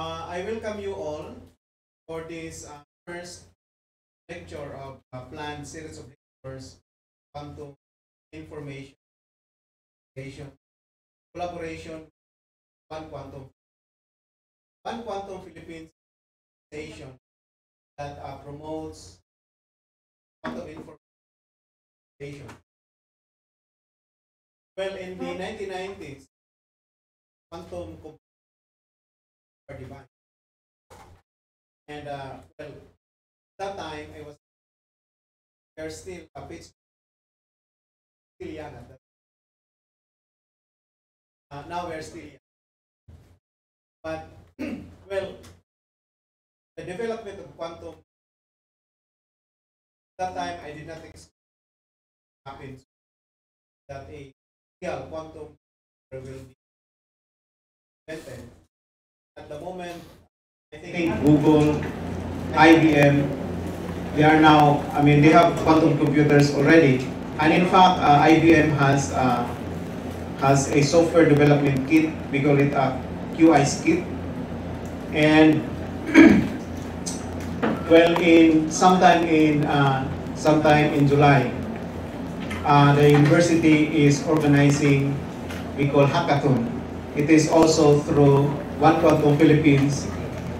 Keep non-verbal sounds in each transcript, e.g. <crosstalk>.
Uh, I welcome you all for this uh, first lecture of a planned series of lectures on quantum information collaboration one quantum one quantum Philippines station that uh, promotes quantum information. Well, in the 1990s, quantum device. And uh, well, that time I was there's still a bit still young at that. Uh, now we're still young. But <clears throat> well, the development of quantum that time I did not expect happen that a real quantum will be invented. At the moment, I think Google, IBM, they are now, I mean, they have quantum computers already. And in fact, uh, IBM has uh, has a software development kit. We call it a Qiskit. And <clears throat> well, in sometime in uh, sometime in July, uh, the university is organizing we call hackathon. It is also through One Quantum Philippines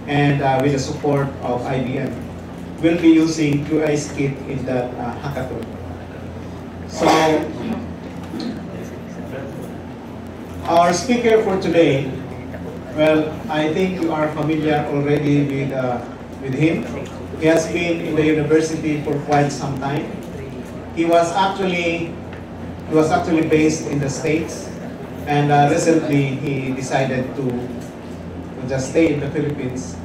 and uh, with the support of IBM. We'll be using Qiskit in that uh, hackathon. So, our speaker for today, well, I think you are familiar already with, uh, with him. He has been in the university for quite some time. He was actually he was actually based in the States and uh, recently he decided to just stay in the Philippines.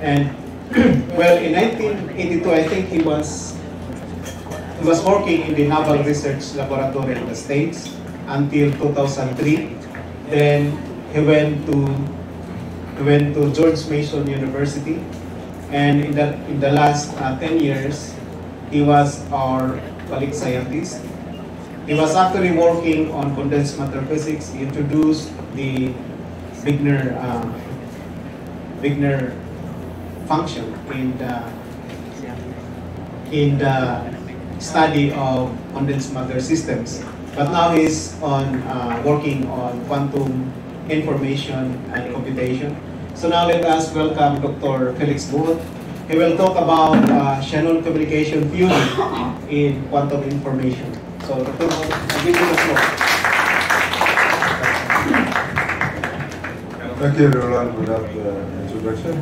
And <clears throat> well, in 1982, I think he was he was working in the Naval Research Laboratory in the States until 2003. Then he went to he went to George Mason University, and in the in the last uh, 10 years, he was our colleague scientist. He was actually working on condensed matter physics. He introduced the Wigner uh, Wigner function in the in the study of condensed matter systems. But now he's on uh, working on quantum information and computation. So now let us welcome Dr. Felix Buot. He will talk about uh, Shannon communication theory in quantum information. So Dr. Buot, I'll give you the floor. Thank you everyone for that uh, introduction.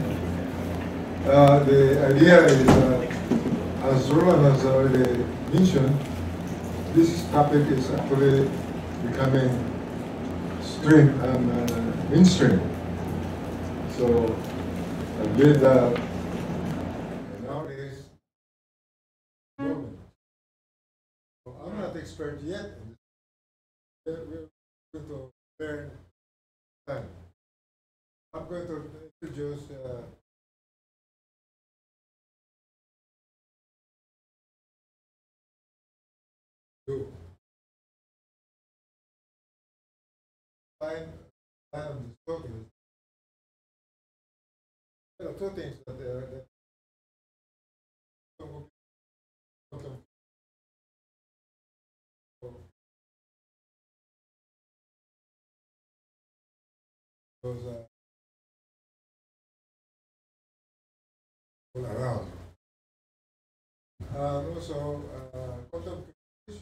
Uh, the idea is, uh, as Roland has already mentioned, this topic is actually becoming stream and uh, mainstream. So I believe that there are two things that, uh, that those uh, around. And also, uh, is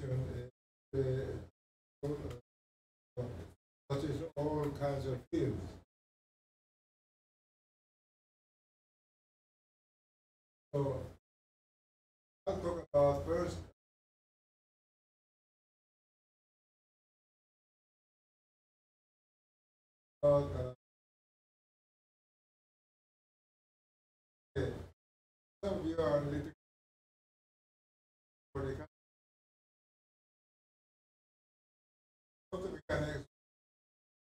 uh, uh, touches all kinds of fields. So, I'll talk about first about uh, some of you are little for the mechanics,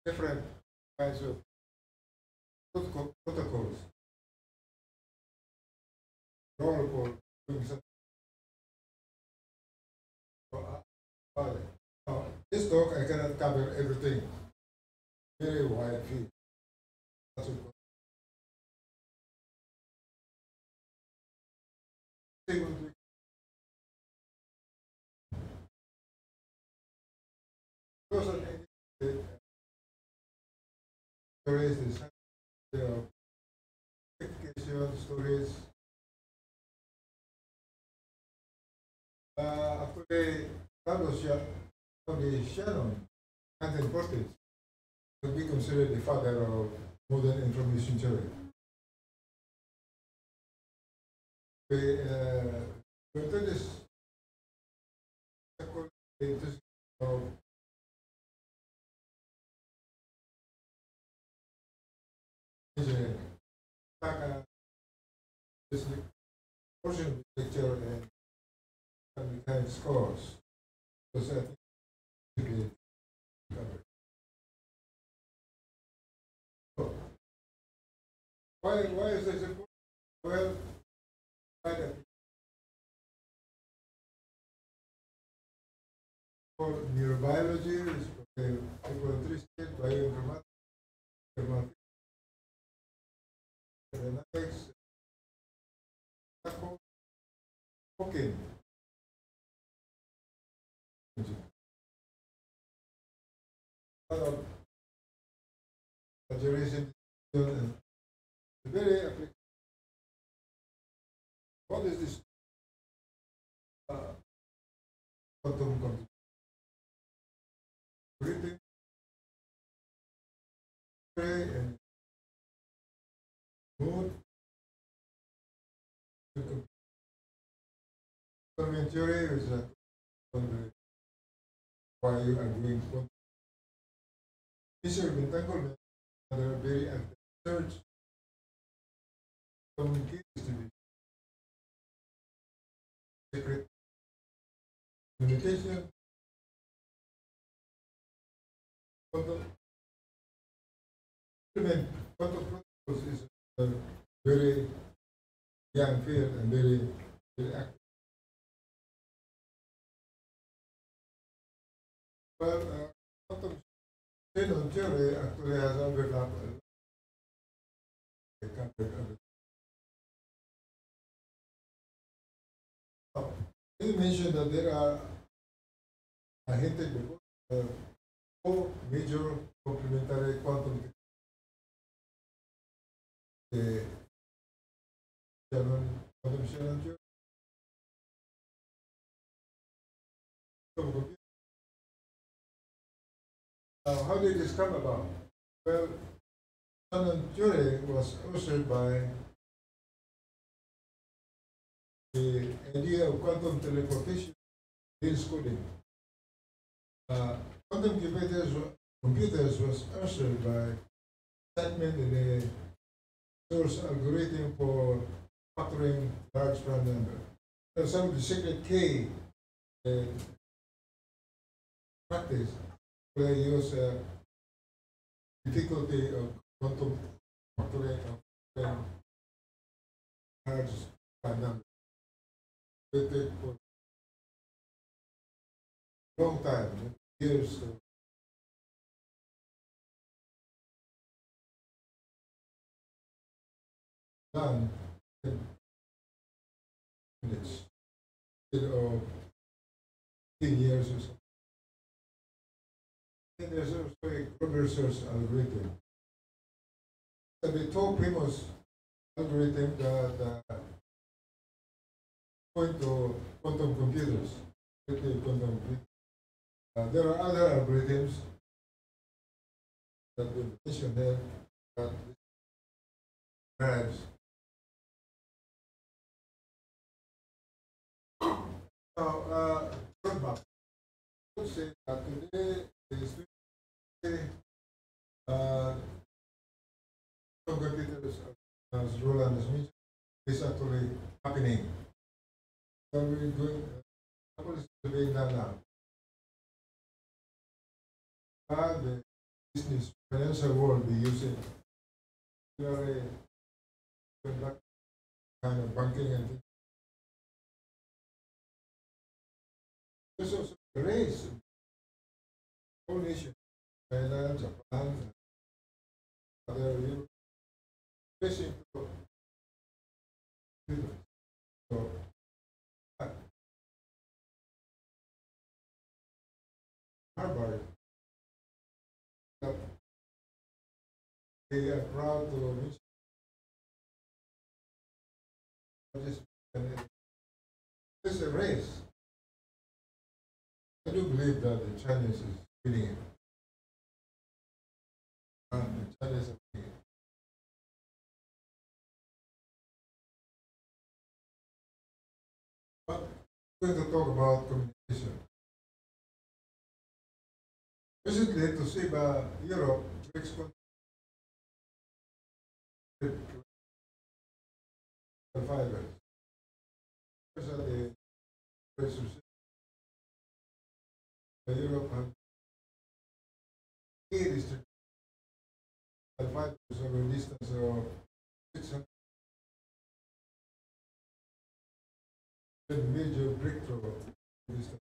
different kinds of protocols. Protocol now, uh, uh, this talk I cannot cover everything. Very wide field. That's storage, the the application storage. Uh, actually, the Shannon, Anthony Portage, would be considered the father of modern information theory. We, uh, to of engineering. This portion of the lecture and and mechanics course I think to be covered. So, why why is this important? Well, for neurobiology, is for Lot saturation and very What is this? Uh, quantum. Breathing. And mood. Theory is a why you are doing are very active. Communicates to be secret communication. Is a very young field and very very active. Well, uh, quantum Shannon theory actually has overlap. a lot. They can't take other- Oh, You mentioned that there are, I hinted before, uh, four major complementary quantum the Shannon, quantum Shannon. Quantum. Now, how did this come about? Well, Shannon theory was ushered by the idea of quantum teleportation in schooling. Uh, quantum computers, computers was ushered by statement in the Shor's algorithm for factoring large prime number. So some of the secret K uh, practice where you use uh, difficulty of quantum um, large. They take for long time, years. Done in minutes. Instead of ten years or something. There's also a algorithm. The two famous algorithm that uh, point to quantum computers. quantum. Uh, there are other algorithms that we mentioned there that drives. <coughs> Now, uh. I would say that today uh, computers, as Roland has mentioned, is actually happening. So we're going, uh, what is being done now? And the business, financial world be using, really, kind of banking and things. There's also race, own Thailand, Japan, other Europe, especially Europe. So, Harvard, they are proud to reach it's a race. I do believe that the Chinese is but we're going to talk about communication. Recently, to see by Europe, BRICS. Those are the. Europe district fibers over a distance of 600 major breakthrough distance.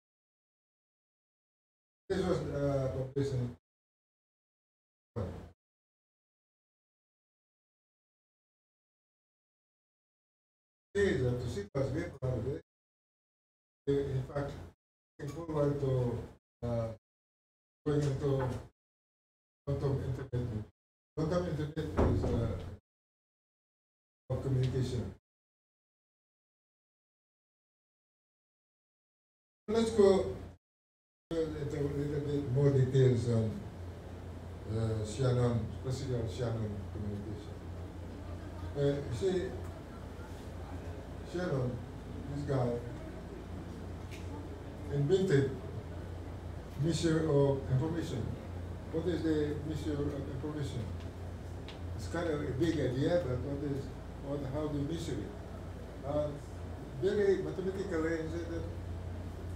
This was uh, to see us very proud of. In fact, looking forward to uh, going into quantum internet. Quantum internet is uh, of communication. Let's go into a little bit more details on uh, Shannon, specifically on Shannon communication. Uh, see, Shannon, this guy, invented measure of information. What is the measure of information? It's kind of a big idea, but what is, what, how do you measure it? Uh, very mathematically, he said that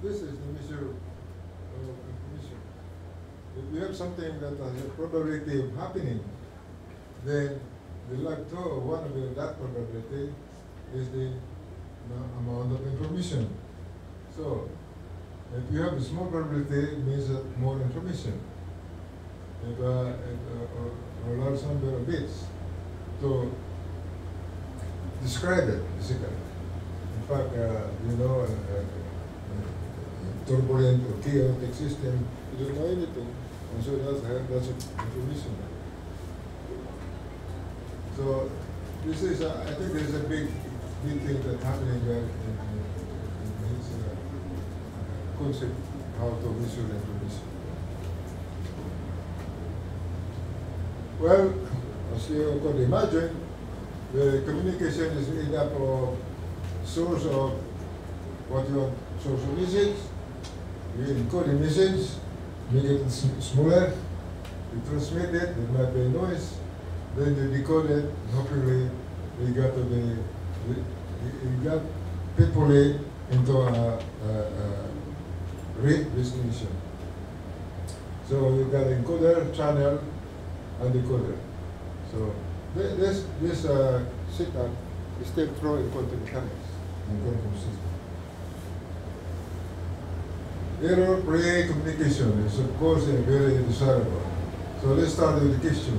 this is the measure of information. If you have something that has a probability of happening, then the log two of one of that probability is the amount of information. So, if you have a small probability, it means more information. If, uh, if, uh, or a large number of bits to describe it, basically. In fact, uh, you know, uh, uh, turbulent or chaotic system, you don't know anything, and so that's, that's a information. So, this is, uh, I think there's a big, big thing that's happening there in, in, in his uh, concept, how to measure information. Well, as you could imagine, the communication is made up of source of what you want, source of message, you encode the message, make it smaller, you transmit it, there might be noise, then you decode it, hopefully you got to the, you got people into a, a, a rate destination. So you got encoder, channel, and decoder. So thi- this this uh, setup is still through in quantum mechanics and quantum systems. Error-free communication is of course very desirable. So let's start with the question.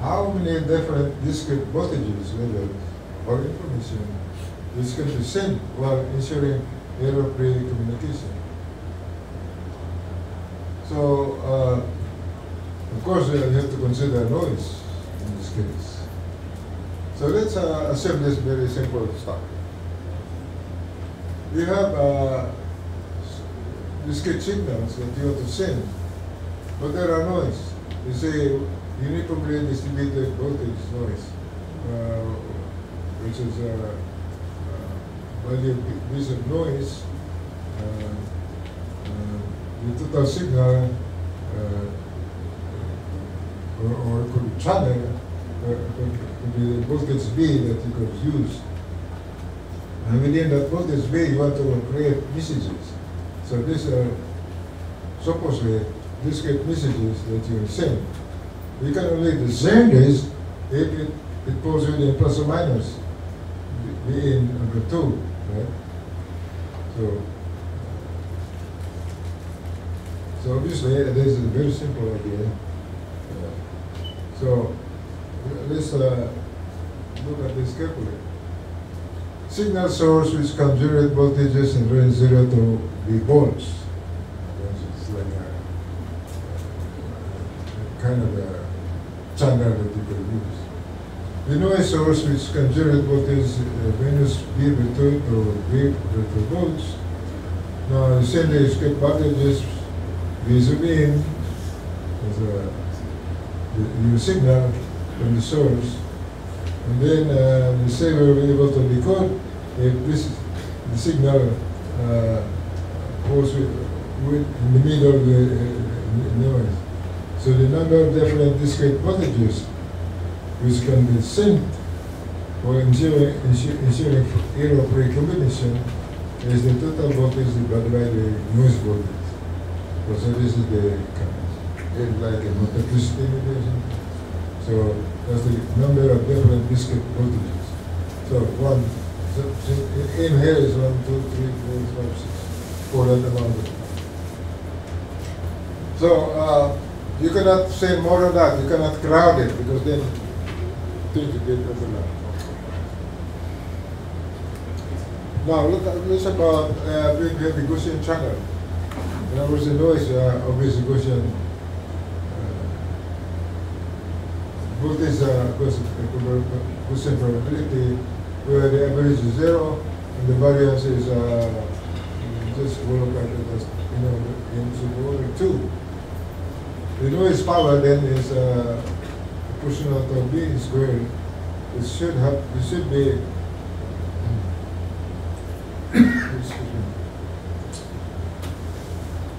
How many different discrete voltages levels or information is can be sent while ensuring error-free communication? So, uh, of course, you have to consider noise in this case. So let's uh, assume this very simple stuff. You have uh, discrete signals that you have to send, but there are noise. You say uniformly distributed voltage noise, uh, which is uh, uh, value piece of noise. Uh, the total signal or, or it could be channel uh, could, could be the voltage B that you could use. And within that voltage B, you want to create messages. So these are supposedly discrete messages that you send. You can only send this if it, it falls within plus or minus, B in number two, right? So so obviously, this is a very simple idea. Uh, So, let's uh, look at this carefully. Signal source which can generate voltages in range zero to the volts. It's like a, a kind of a channel that you can use. The noise source which can generate voltage uh, minus B 2 or B 2 volts. Now, the escape voltages in as a the, your signal from the source, and then uh, the saver will be able to decode if this the signal uh, goes with, with in the middle of the uh, noise. So the number of different discrete voltages which can be synced for ensuring, ensuring error-free combination is the total voltage divided by the noise voltage. So this is the like a multiplicity limitation. So there's a number of different discrete voltages. So one, so, so in here is one, two, three, four, five, six, four that amount. So uh, you cannot say more than that. You cannot crowd it because then things get overlapped. Now look at this about uh, the Gaussian channel. In other words, the noise uh, obviously Gaussian uh, voltage uh, Gaussian probability where the average is zero and the variance is uh, just will look like it you know in super two. The noise power then is uh, proportional to b squared. It should have, it should be. <coughs>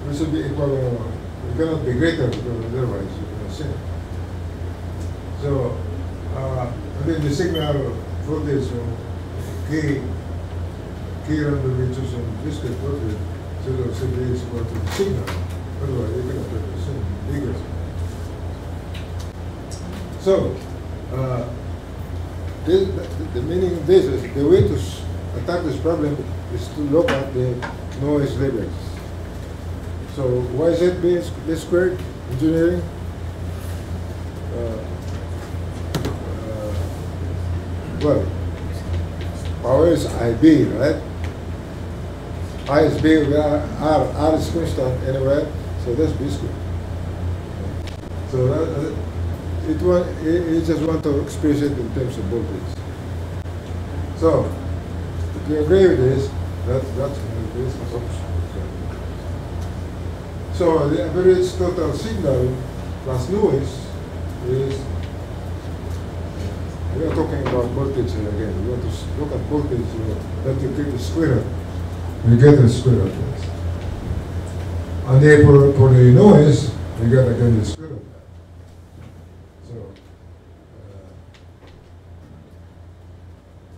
It should be equal, it cannot be greater because otherwise you cannot see. So, uh, mean the signal voltage from K, K random reaches on discrete voltage, so should be equal to the signal. Otherwise, you cannot represent bigger. So, uh, this, the, the meaning of this is the way to attack this problem is to look at the noise levels. So, why is it B, s- B squared engineering? Uh, well, power is IB, right? I is B, where R, R is anywhere, so that's B squared. So that, that- it wa, you just want to express it in terms of voltage. So, if you agree with this, that, that's how it is. So the average total signal plus noise is, we are talking about voltage here again. We want to look at voltage uh, that you get square. You get the square of this. And then for, for the noise, you get again the square of that. So, uh,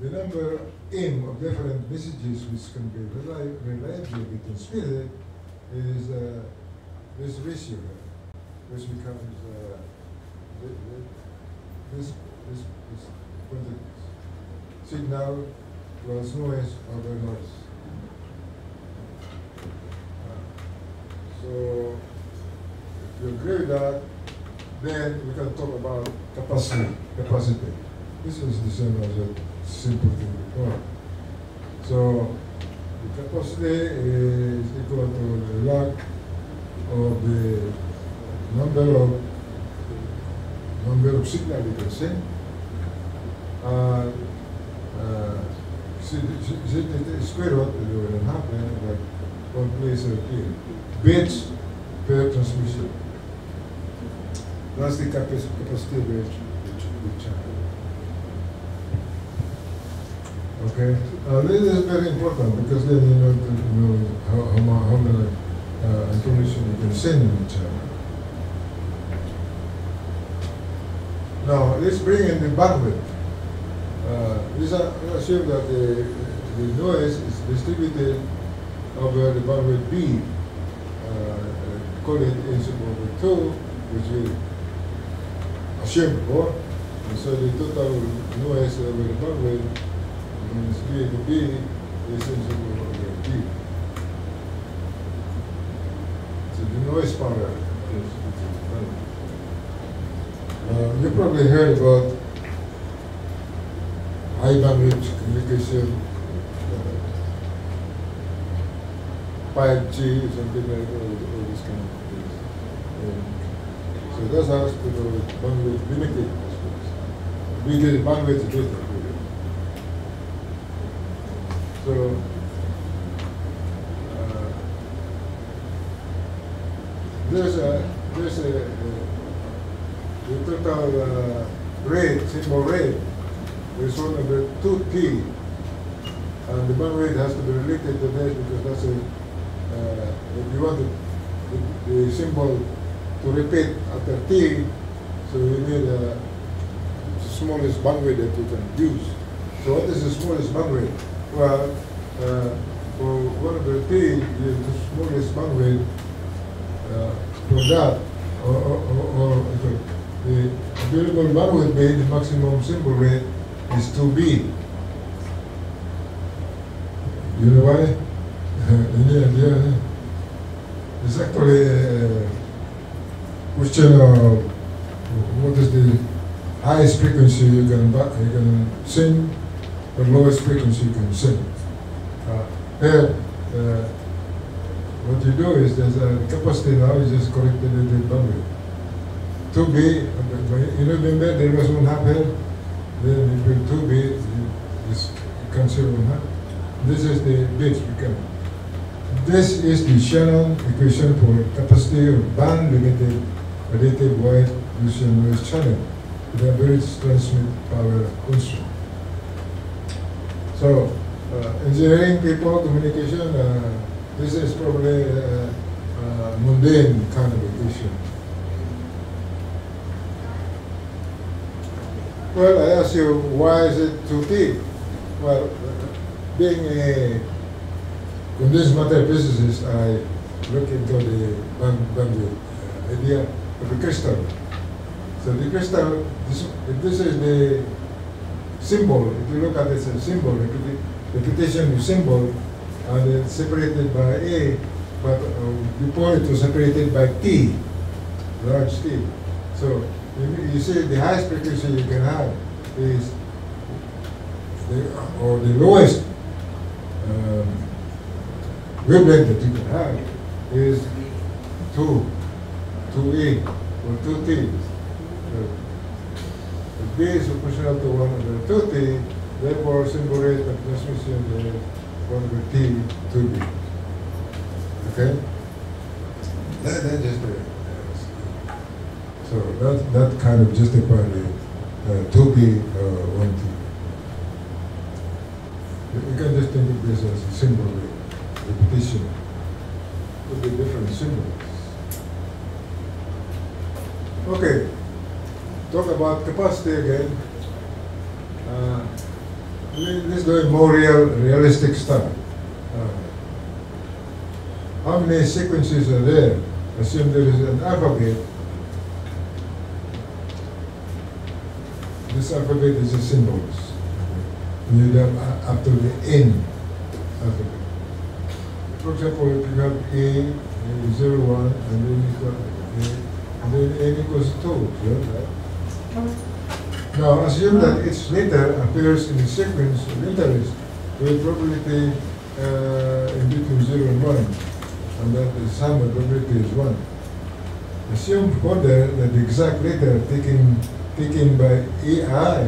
the number m of different messages which can be reli- reliably transmitted is uh, this ratio which becomes uh, thi- thi- this, this, this. Signal plus noise over noise. Uh, So, if you agree with that, then we can talk about capacity. Capacity. This is the same as a simple thing before. So the capacity is equal to the log of the number of number of signal you can send. Uh, uh, see, see, see, the square root will happen like one place or here. Bits per transmission. That's the capac- capacity of each, each, each channel. Okay, uh, this is very important because then you know, you know how, how, how many uh, information you can send in the channel. Now, let's bring in the bandwidth. Uh, assume that the, the noise is distributed over the bandwidth B. Uh, uh, call it N sub over 2, which we assumed before. And so the total noise over the bandwidth means B to B is N sub over B. So the noise power is. Uh, you probably heard about high bandwidth communication, uh, 5G, something like all, all this kind of things. Um, So that's how to do bandwidth limited hospitals. We did bandwidth data. So, uh, there's a, there's a, uh, the total uh, rate, symbol rate, is one of And the bandwidth has to be related to this because that's a, uh, if you want the, the, the symbol to repeat after T, so you need a the smallest bandwidth that you can use. So what is the smallest bandwidth? Well, uh, for one of the T, the smallest bandwidth uh, for that, or, or, or, or the available bandwidth rate, the maximum symbol rate is 2B. You know why? yeah, yeah. It's actually a question of what is the highest frequency you can ba- you can sing, frequency you can sing. Uh, here, uh, what you do is there's a capacity now is just corrected with the bandwidth. To be, you remember there was one half then you put two B, you just cancel one half. This is the bits we can. This is the Shannon equation for capacity of band limited relative wide Gaussian noise channel with average transmit power constraint. So, uh, engineering people, communication, uh, this is probably uh, uh, mundane kind of equation. Well, I ask you, why is it too big? Well, being a condensed matter physicist, I look into the band, bandwidth idea of the crystal. So the crystal, this, if this is the symbol, if you look at it as a symbol, repetition of symbol, and it's separated by A, but uh, before it was separated by T, large T. So you, see the highest frequency you can have is the, or the lowest um, wavelength that you can have is 2, 2A or 2T. So, B is proportional to 1 over 2T, therefore symbol rate of transmission is 1 over T 2B. Okay? That, that just uh, so that, that kind of justify the uh, 2B uh, 1T. You you can just think of this as a symbol repetition could be different symbols. Okay, talk about capacity again. Uh, let- let's do more real, realistic stuff. Uh, how many sequences are there? Assume there is an alphabet. This alphabet is a symbols. You have up to the N alphabet. For example, if you have A, A zero one, and then you got A, and then N equals two, yeah, right? Now, assume that each letter appears in a sequence of letters with probability uh, in between zero and one, and that the sum of probability is one. Assume further that the exact letter taken taken by AI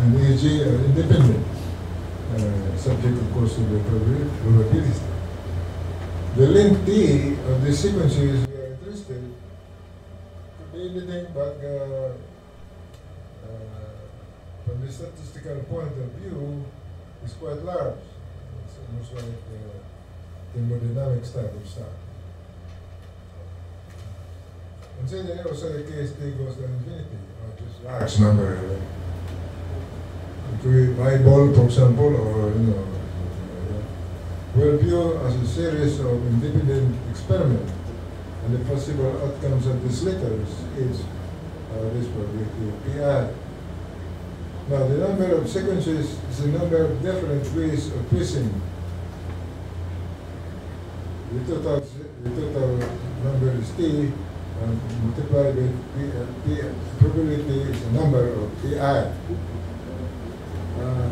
and AG are independent, uh, subject of course to the probabil- probability. The length T of the sequences we are interested could be anything but uh, from the statistical point of view is quite large. It's almost like uh, thermodynamics type of stuff. And say that also the case T goes to infinity, or just large number. If we buy ball, for example, or you know, will view as a series of independent experiments, and the possible outcomes of these letters is uh, this probability pi. Now, the number of sequences is the number of different ways of piecing. The total, the total number is t, and multiplied with p, p probability is the number of pi. Uh,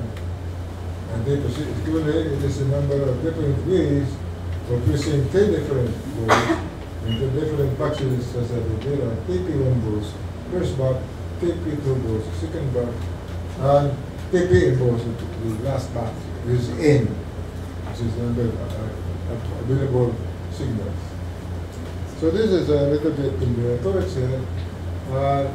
and equivalently, it is a number of different ways of using ten different ways into different boxes such that there are TP1 balls, first box, TP2 balls, second box, and TP balls, the last part is N, which is of uh, available signals. So this is a little bit in the here. Uh,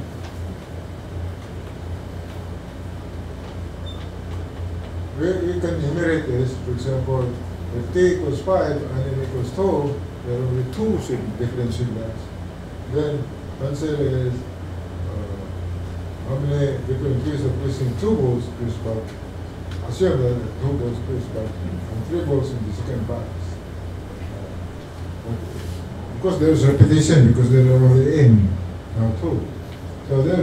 we, we can enumerate this, for example, if t equals 5 and n equals 2, there will be two different signals. Then answer is how many different ways of placing two balls per spot. Assume that two balls per spot and three balls in the second box. Of course, there is repetition because there are only n, now two. So there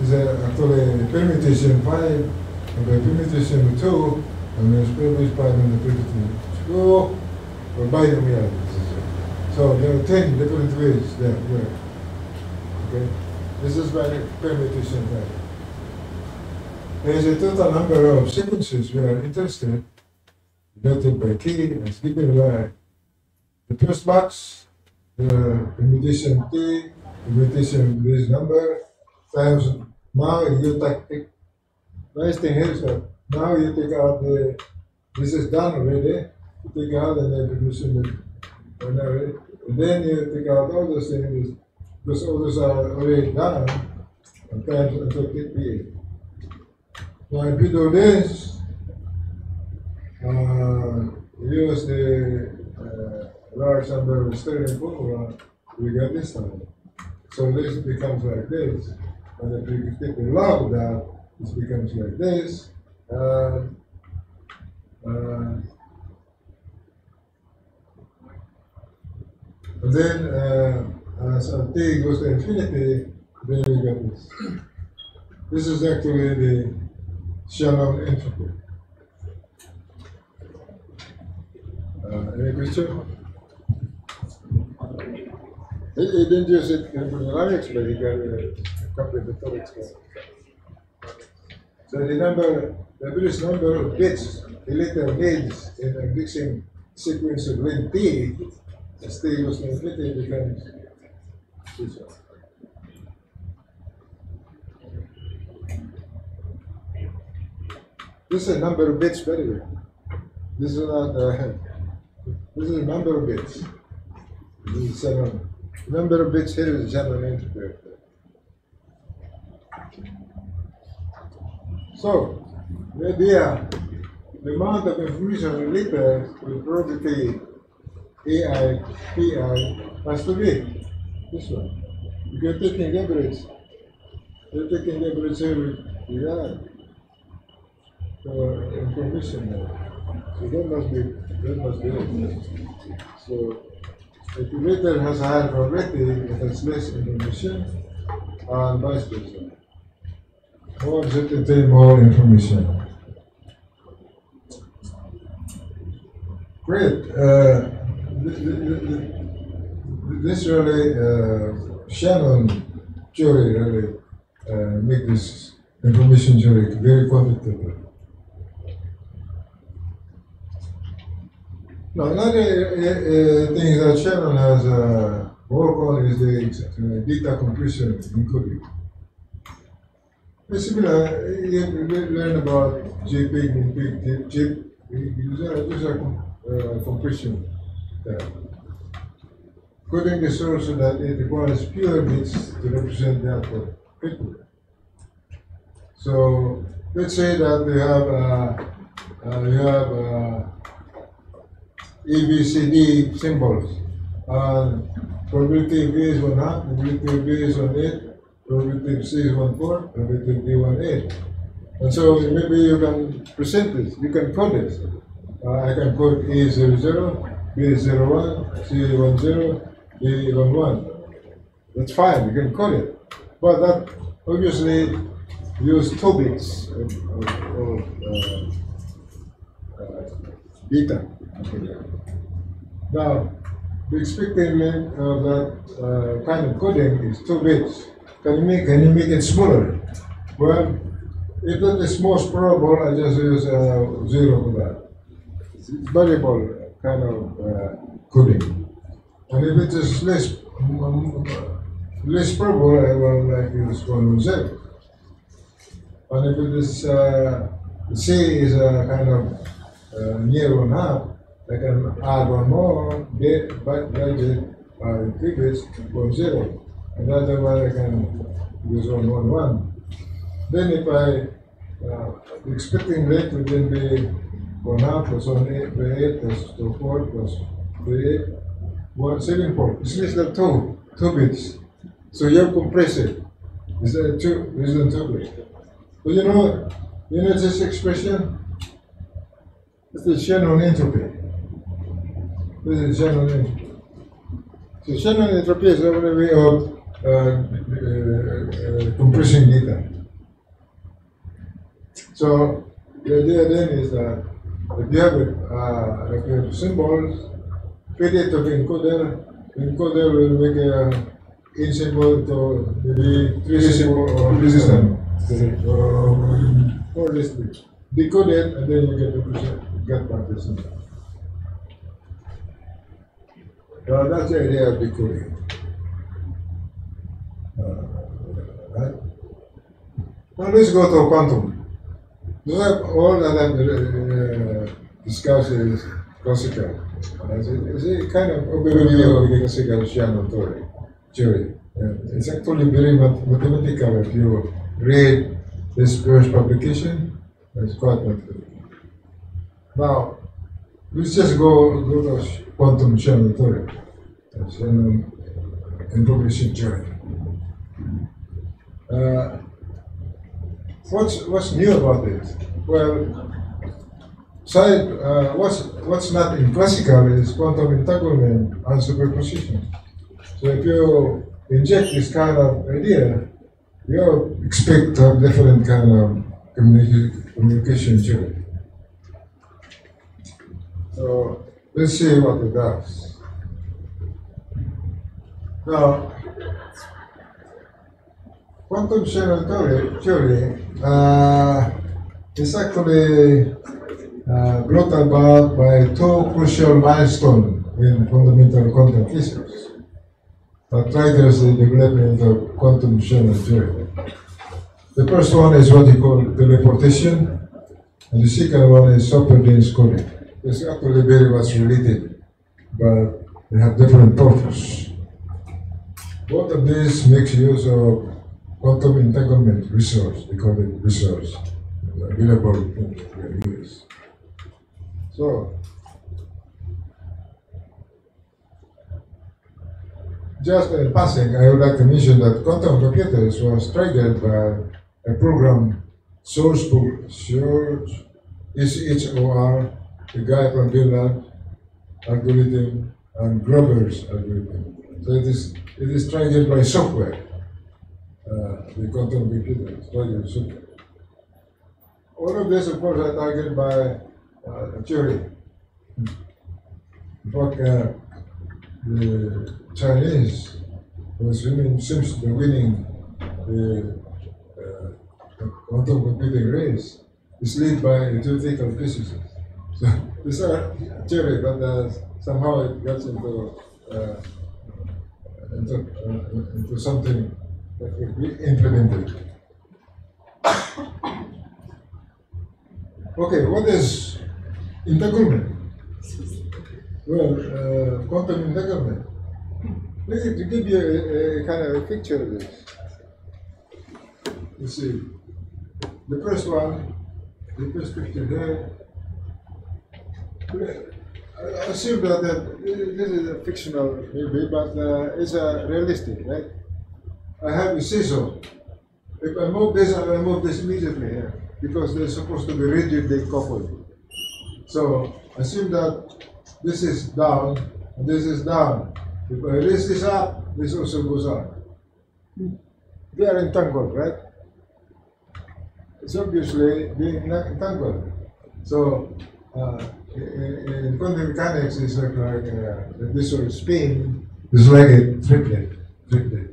is a, actually a permutation five, and a permutation two, and there's permutation five and a permutation two, or binomial. So there are ten different ways that work. Okay, this is the permutation five. There is a total number of sequences we are interested, noted by key as given by the first box, the permutation t, permutation this number, times now you take, nice thing here, so now you take out the this is done already. You take out and then permutation. And then you take out all those things because all those are already done and times until TP. Now if you do this, uh, use the uh, large number of Stirling formula, we get this time. So this becomes like this. And if you take the log that, this becomes like this. And, uh, then uh, as uh, goes to infinity, then we get this. Is actually the Shannon entropy. Uh, any question? He, he didn't use it in dynamics, but he got a combinatorics. So the number, the average number of bits the letter needs in a mixing sequence of length t, as t goes to infinity, becomes this is a number of bits, by the way. This is not, uh, <laughs> this is a number of bits. This is seven. Number of bits here is seven integer. So, the idea, the amount of information related with probability AI, PI has to be this one. If you're taking average, you're taking average here with AI uh, information now. So that must be that must be it. So the letter has a higher probability, it has less information, and vice versa. More it contain more information. Great. Uh, this really uh, Shannon theory really uh, make this information theory very quantitative. No, another uh, uh, thing that Shannon has uh, worked on is the uh, data compression encoding. It's similar, you learn about JPEG, MPEG, JIP, these are, these are uh, compression. Uh, coding the source so that it requires fewer bits to represent the output quickly. So let's say that we have a, uh, we have uh, ABCD symbols. Uh, probability of is 1 half, probability B is 1 8, probability C is 1 4, probability D 1 8. And so maybe you can present this, you can code this. Uh, I can code A 00, B 01, C 10, you even one. That's fine, you can call it. But that obviously use two bits of, of, of uh, uh, beta. Now, we expect length that uh, kind of coding is two bits. Can you make can you make it smaller? Well, if that is most probable, I just use uh, zero for that. It's variable kind of uh, coding. And if it is less less probable, I will like use quantum zero. And if it is, uh, C is a kind of uh, near one half, I can add one more bit, but budget or increase from zero. Another one I can use on one one. Then if I uh, expecting rate would then be one half plus one plus two four plus three eight seven four. It's less than two two bits. So you have compressed. Is that two less than two bits? But you know you know this expression? It's the Shannon entropy. This is Shannon entropy. So Shannon entropy is another way of uh, uh, uh, compressing data. So the idea then is that if you have uh, like you have symbols, feed it to the encoder, the encoder will make a in symbol to maybe three symbol or three system. Or this big. Decode it and then you get the get back the symbol. Well, that's the idea of decoding. Uh, right? Now let's go to quantum. This is all that I've uh, discussed is classical. It's a, kind of overview of the Shannon theory. theory. It's actually very math- mathematical if you read this first publication. It's quite mathematical. Now, let's just go, go to quantum Shannon theory. Shannon information theory. Uh, what's what's new about it? Well, side uh, what's what's not in classical is quantum entanglement and superposition. So if you inject this kind of idea, you expect a different kind of communica- communication theory. So let's see what it does. Now, quantum Shannon theory, theory uh, is actually uh, brought about by two crucial milestones in fundamental quantum physics that triggers the development of quantum theory. The first one is what you call teleportation, and the second one is superdense coding. It's actually very much related, but they have different purpose. Both of these makes use of quantum entanglement resource, they call it resource, available in use. So, just in passing, I would like to mention that quantum computers was triggered by a program Shor's Shor's, S-H-O-R, the guy from Billard, algorithm, and Grover's algorithm. So it is, it is triggered by software uh, the quantum computer, study software. All of this, of course, are targeted by uh, fact, uh, the Chinese was winning, seems to be winning the uh, quantum computing race. It's led by a theoretical physicist. So <laughs> these are theory, but uh, somehow it gets into uh, into, uh, into something that will be implemented. <coughs> Okay, what is entanglement? Well, uh, quantum entanglement. Let me give you a, a kind of a picture of this. You see, the first one, the first picture there. I assume that, that this is a fictional maybe, but uh, it's uh, realistic, right? I have a seesaw. If I move this, I move this immediately here because they're supposed to be rigidly coupled. So assume that this is down and this is down. If I raise this up, this also goes up. They are entangled, right? It's obviously being entangled. So uh, in, quantum mechanics, it's like, like uh, this sort of spin is like a triplet. triplet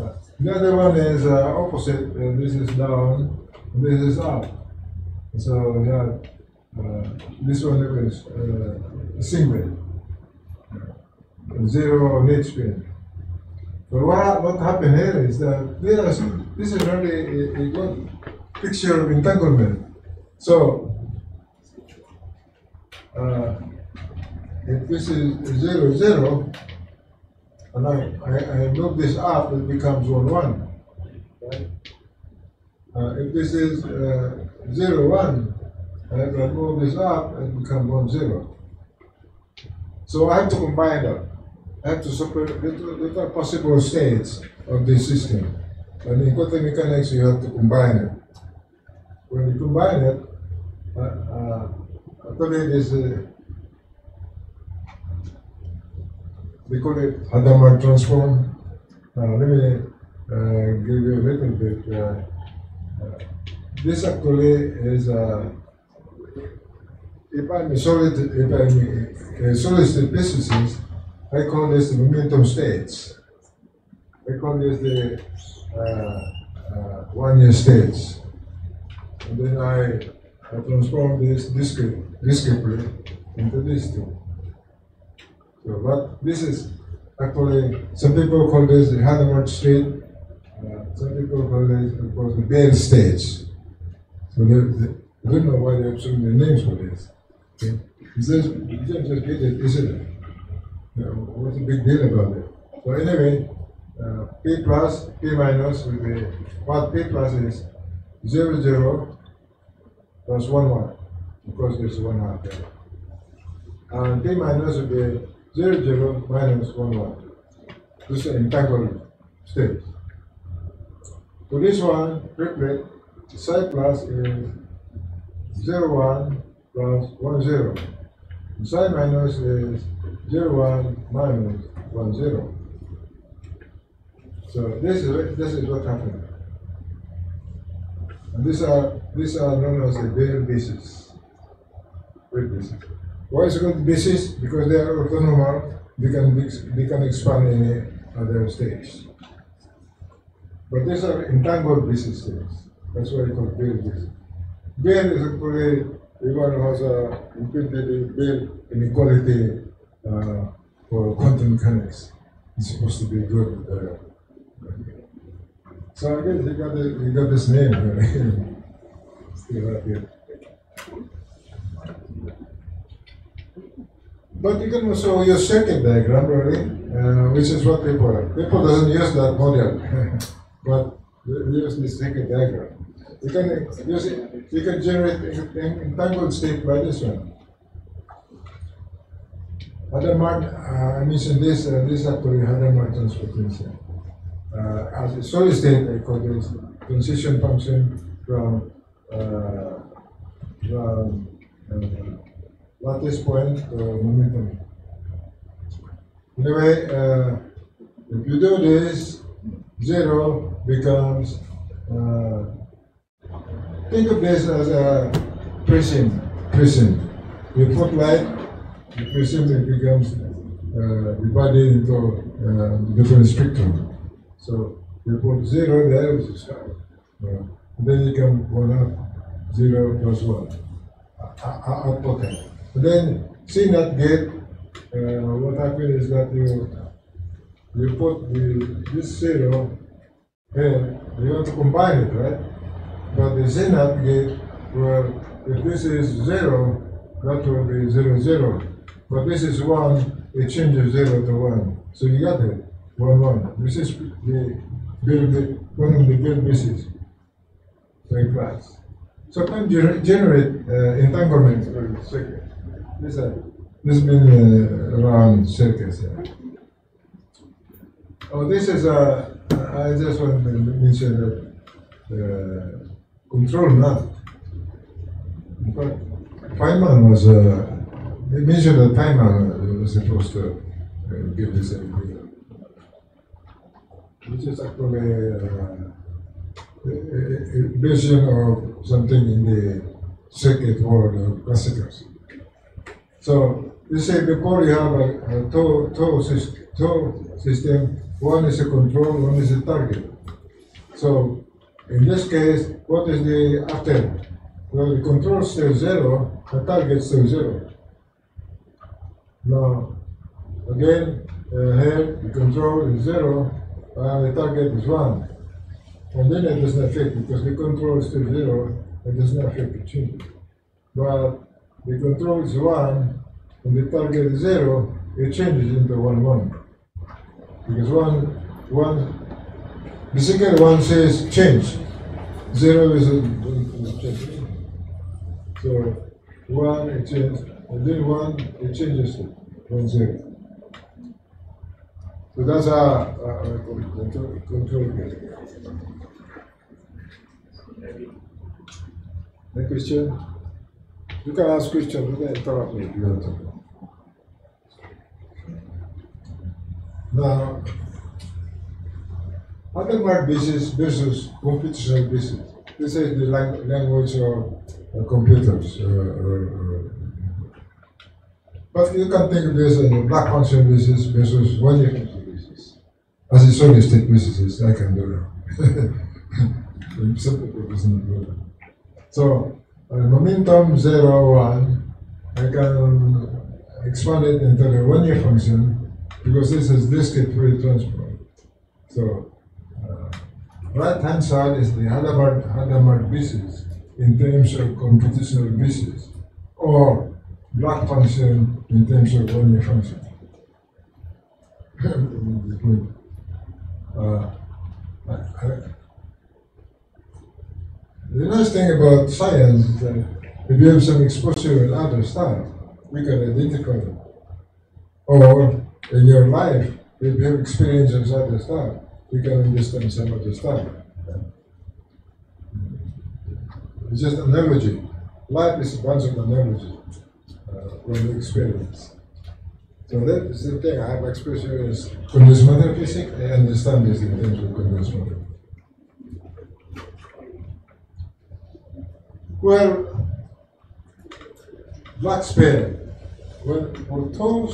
uh, the other one is uh, opposite. Uh, this is down, this is up. So yeah, this one is uh, single. zero net spin. But what, what happened here is that this, this is really a, a good picture of entanglement. So, uh, if this is zero, zero, and I, I, I move this up, it becomes one, one. Right? Uh, if this is uh, zero, one, and if I move this up, it becomes one, zero. So I have to combine them. I have to separate the are possible states of this system. And in quantum mechanics, you have to combine it. When you combine it, uh, uh, actually this, uh, we call it Hadamard transform. Uh, let me uh, give you a little bit. Uh, uh, this actually is uh, if I'm solid, if I'm physicist, I call this the momentum states. I call this the uh, uh, Wannier states. And then I, I transform this discrete, discretely into these two. So what this is actually, some people call this the Hadamard state, uh, some people call this of course, the Bell states. So they, they, I don't know why they have so many names for this. Can't just get it, isn't it? You what's the big deal about it? So anyway, uh, P plus, P minus will be, what P plus is 0, 0 plus 1, 1, because there's 1 half there. And P minus will be 0, 0 minus 1, 1. This is an entangled state. So this one, triplet, psi plus is 0, 1 plus 1, 0. Psi minus is 0, 1 minus 1, 0. So this is this is what happened. And these are these are known as the Bell basis. Bell basis. Why is it called basis? Because they are orthonormal, they can they can expand any other states. But these are entangled basis states. That's why it's called Bell basis. Bell is actually everyone has a Bell inequality uh, for quantum mechanics. It's supposed to be good. Uh, so I guess he got, the, he got this name. <laughs> Still up here. But you can also use circuit diagram, really, uh, which is what people people doesn't use that model, <laughs> but they use this circuit diagram. You can use it. You can generate entangled state by this one. Hadamard, uh, I mentioned this. Uh, this actually Hadamard transportation uh, as a solid state, I call this transition function from, uh, from uh, lattice point to momentum. Anyway, uh, if you do this, zero becomes, uh, think of this as a prism, prism. You put light, the prism it becomes uh, divided into uh, different spectrum. So you put zero there, which is uh, then you can one up zero plus one output. But then see that gate, uh, what happens is that you you put the this zero here, you have to combine it, right? But the CNOT gate, well, if this is zero, that will be zero zero. But this is one, it changes zero to one. So you got it one one. This is the build one of the build bases by class. So can gener generate uh, entanglement for circuit. This uh, this been uh, around circuits. Yeah. Oh, this is a. Uh, I just want to mention that uh, control NOT. But Feynman was. Uh, they mentioned that Feynman was supposed to uh, give this idea which is actually uh, a, a, vision of something in the circuit world of classicals. So you say before you have a, a two, two, system, two system, one is a control, one is a target. So in this case, what is the after? Well, the control still zero, the target still zero. Now, again, uh, here the control is zero, and the target is one. And then it doesn't affect because the control is still zero, it does not affect the change. But the control is one, and the target is zero, it changes into one one. Because one one basically one says change. Zero is a, change. So one it changes, and then one it changes to one zero. So that's our, our, our control, control gate. Any question? You can ask question, you can interrupt me if you want to. Now, Automatic basis versus computational basis. This is the language of uh, computers. Uh, uh, uh. But you can think of this as a Bloch function basis versus Wannier function basis. As a solid state basis, I can do that. <laughs> So, uh, momentum 0, 1, I can expand it into the Wannier function because this is discrete Fourier transform. So, right hand side is the Hadamard, Hadamard basis in terms of computational basis, or Bloch function in terms of year function. uh, I, I, the nice thing about science is that if you have some exposure in other stuff, we can identify. Or in your life, if you have experience in other stuff, we can understand some of the stuff. It's just analogy. Life is a bunch of analogy uh, from experience. So that is the thing. I have experience condensed matter physics. I understand this in terms of condensed matter. Well, Bloch sphere. When for two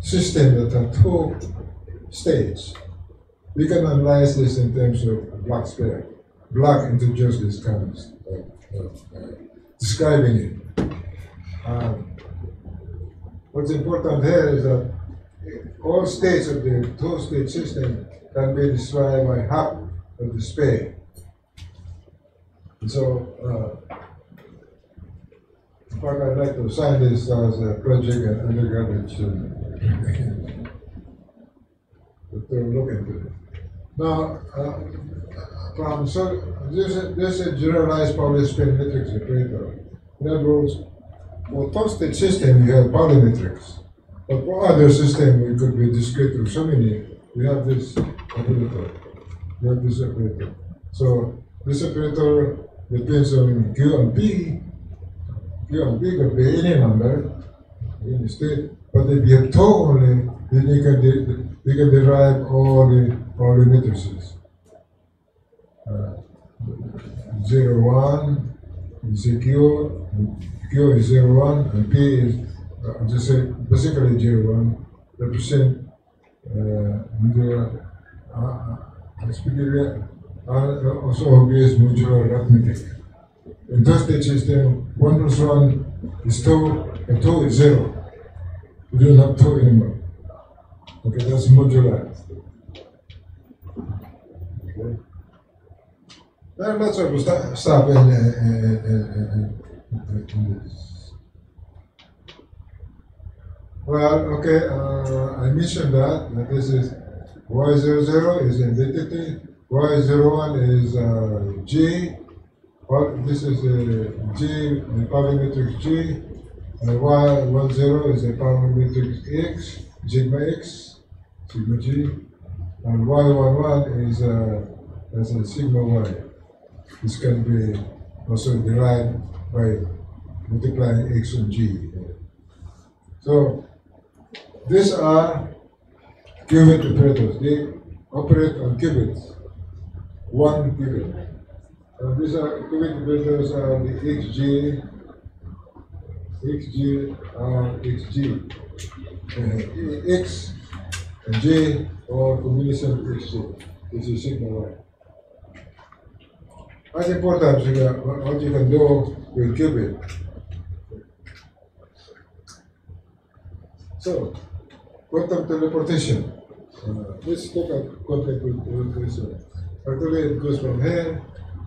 systems that are two states, we can analyze this in terms of Bloch sphere. Bloch introduced this kind of uh, uh, uh, describing it. Um, what's important here is that all states of the two-state system can be described by half of the sphere. And so, uh, in fact, I'd like to sign this as a project and undergraduate student. <laughs> to look into it. Now, uh, from so this is, this is generalized matrix operator. In other words, for two-state system you have matrix, but for other system it could be discrete or so many. We have this operator. We have this operator. So this operator depends on Q and P. Q and P could be any number, any state. But if you have two only, then you can de- you can derive all the the matrices. Uh, zero one is a Q, and Q is zero one, and P is uh, just say basically zero one represent uh, the uh, especially uh, also obvious modular arithmetic. In two-state system, one plus one is two, and two is zero. We don't have two anymore. Okay, that's modular. Okay. Of stu- stuff in, uh, in, in, in, in. Well, okay, uh, I mentioned that, that this is y00 is identity, y01 is uh, G, well, this is a G, Pauli matrix G, and y10 is a matrix X, sigma X, sigma G, and y11 is a, is a sigma Y. This can be also derived by multiplying X and G. So, these are qubit operators. They operate on qubits, one qubit. Uh, these are qubit operators are the XJ, XJ, uh, XG, uh, X and J or XJ, which is sigma Y. That's important, what you can do with qubit. So, quantum teleportation. Uh, let's look at quantum teleportation. Actually, it goes from here,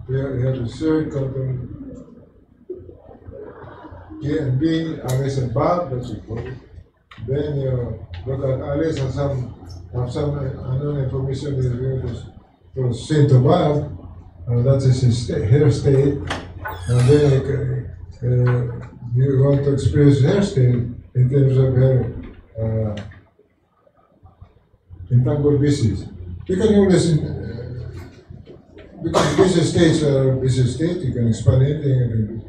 here have the third quantum A and B, Alice and Bob, that's it. Then you look at Alice and some, have some unknown information is going to, to send to Bob, uh, that is his sta- her state. And then uh, uh, you want to express her state in terms of her uh, entangled basis. You can always, uh, because busy states are busy states, you can expand anything.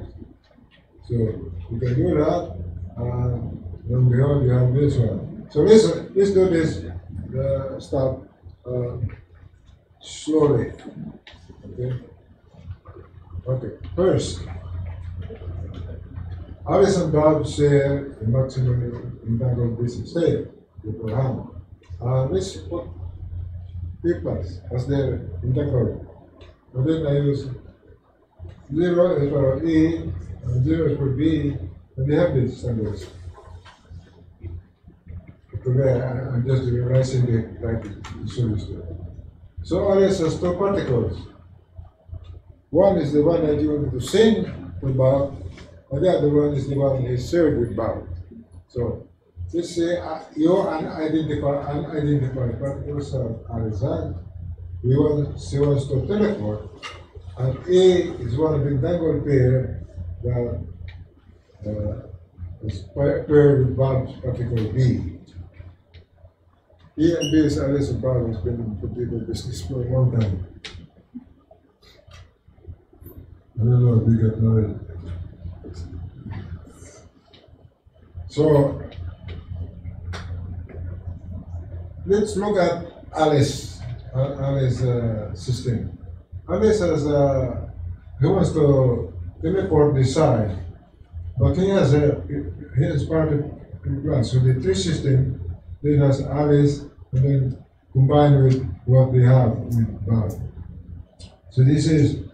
So you can do that. And then behold, you have this one. So let's, let's do this uh, stuff uh, slowly. Okay. Okay. First, Alice and Bob share the maximum entangled basis state, the program. Uh, let's put P plus as their entangled. And then I use zero is for E, and zero is for B, and we have these standards. Today, I'm just revising like the solution. So has two particles. One is the one that you want to to Bob, and the other one is the one that is with Bob. So let's say uh, your unidentified, unidentified particles are Alexander. We want, wants to teleport, and A is one of the entangled pair that uh, is paired with Bob's particle B. E and B is Alice Bob has been in computer business for a long time. I don't know if we got married. So let's look at Alice, uh, Alice uh, system. Alice has uh, he wants to teleport this side, but he has a he has part of the. So the tree system then has Alice and then combined with what they have with Bob. So this is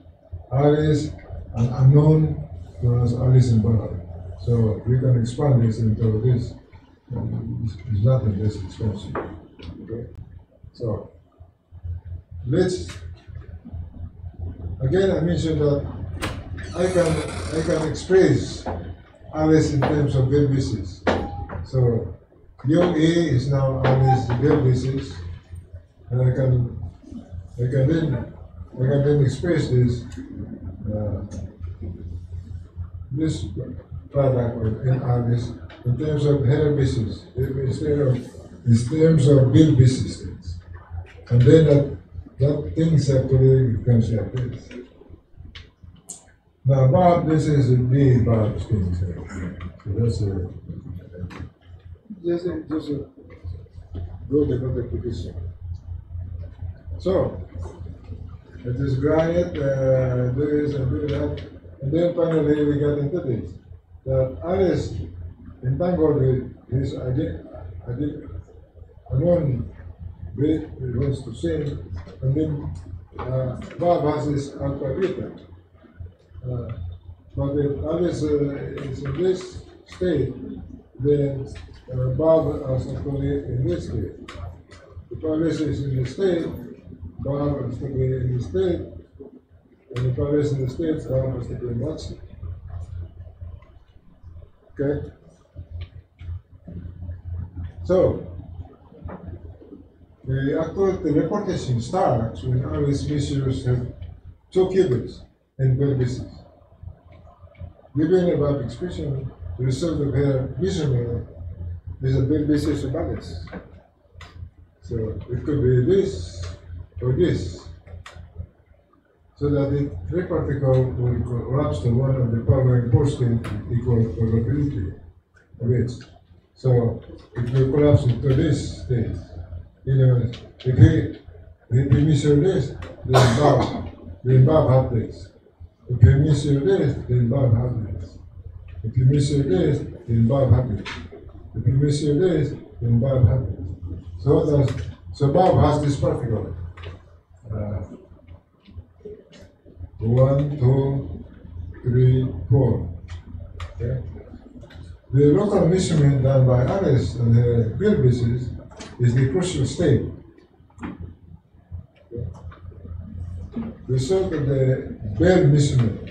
Alice and unknown known as Alice and Bob. So we can expand this into this. It's nothing less expensive. Okay? So let's again I mentioned that I can I can express Alice in terms of basis. So young A is now Alice bell basis, and I can I can then I can then express this uh, this product or in Alice in terms of her basis instead of in terms of basis things. And then that that things actually becomes like this. Now, Bob, this is a big Bob's thing. So that's a a, just a go to the position. So it is granite, uh, do this and do that, and then finally we got into this. That Alice entangled with his idea, idea, unknown bit he wants to sing, and then uh, Bob has this alpha beta. Uh, but if Alice uh, is in this state, then uh, Bob is actually in this state. If Alice is in the state, is to be in the state, and if Alice in the state, is to be in that state. Okay? So, the actual teleportation starts when Alice measures have two qubits and basis. Given above expression, the result of her measurement is a bell basis of Alice. So it could be this or this. So that the three particle will collapse to one of the power posting equal probability of it. So it will collapse into this state. You know, if he if he measure this, then Bob, then Bob have this. If you measure this, then Bob have this. If you measure this, then Bob have it. If you measure this, then Bob it. So does so Bob has this particle. Uh, one, two, three, four. Okay? The local measurement done by others on the Bell basis is the crucial state. The result of the Bell measurement,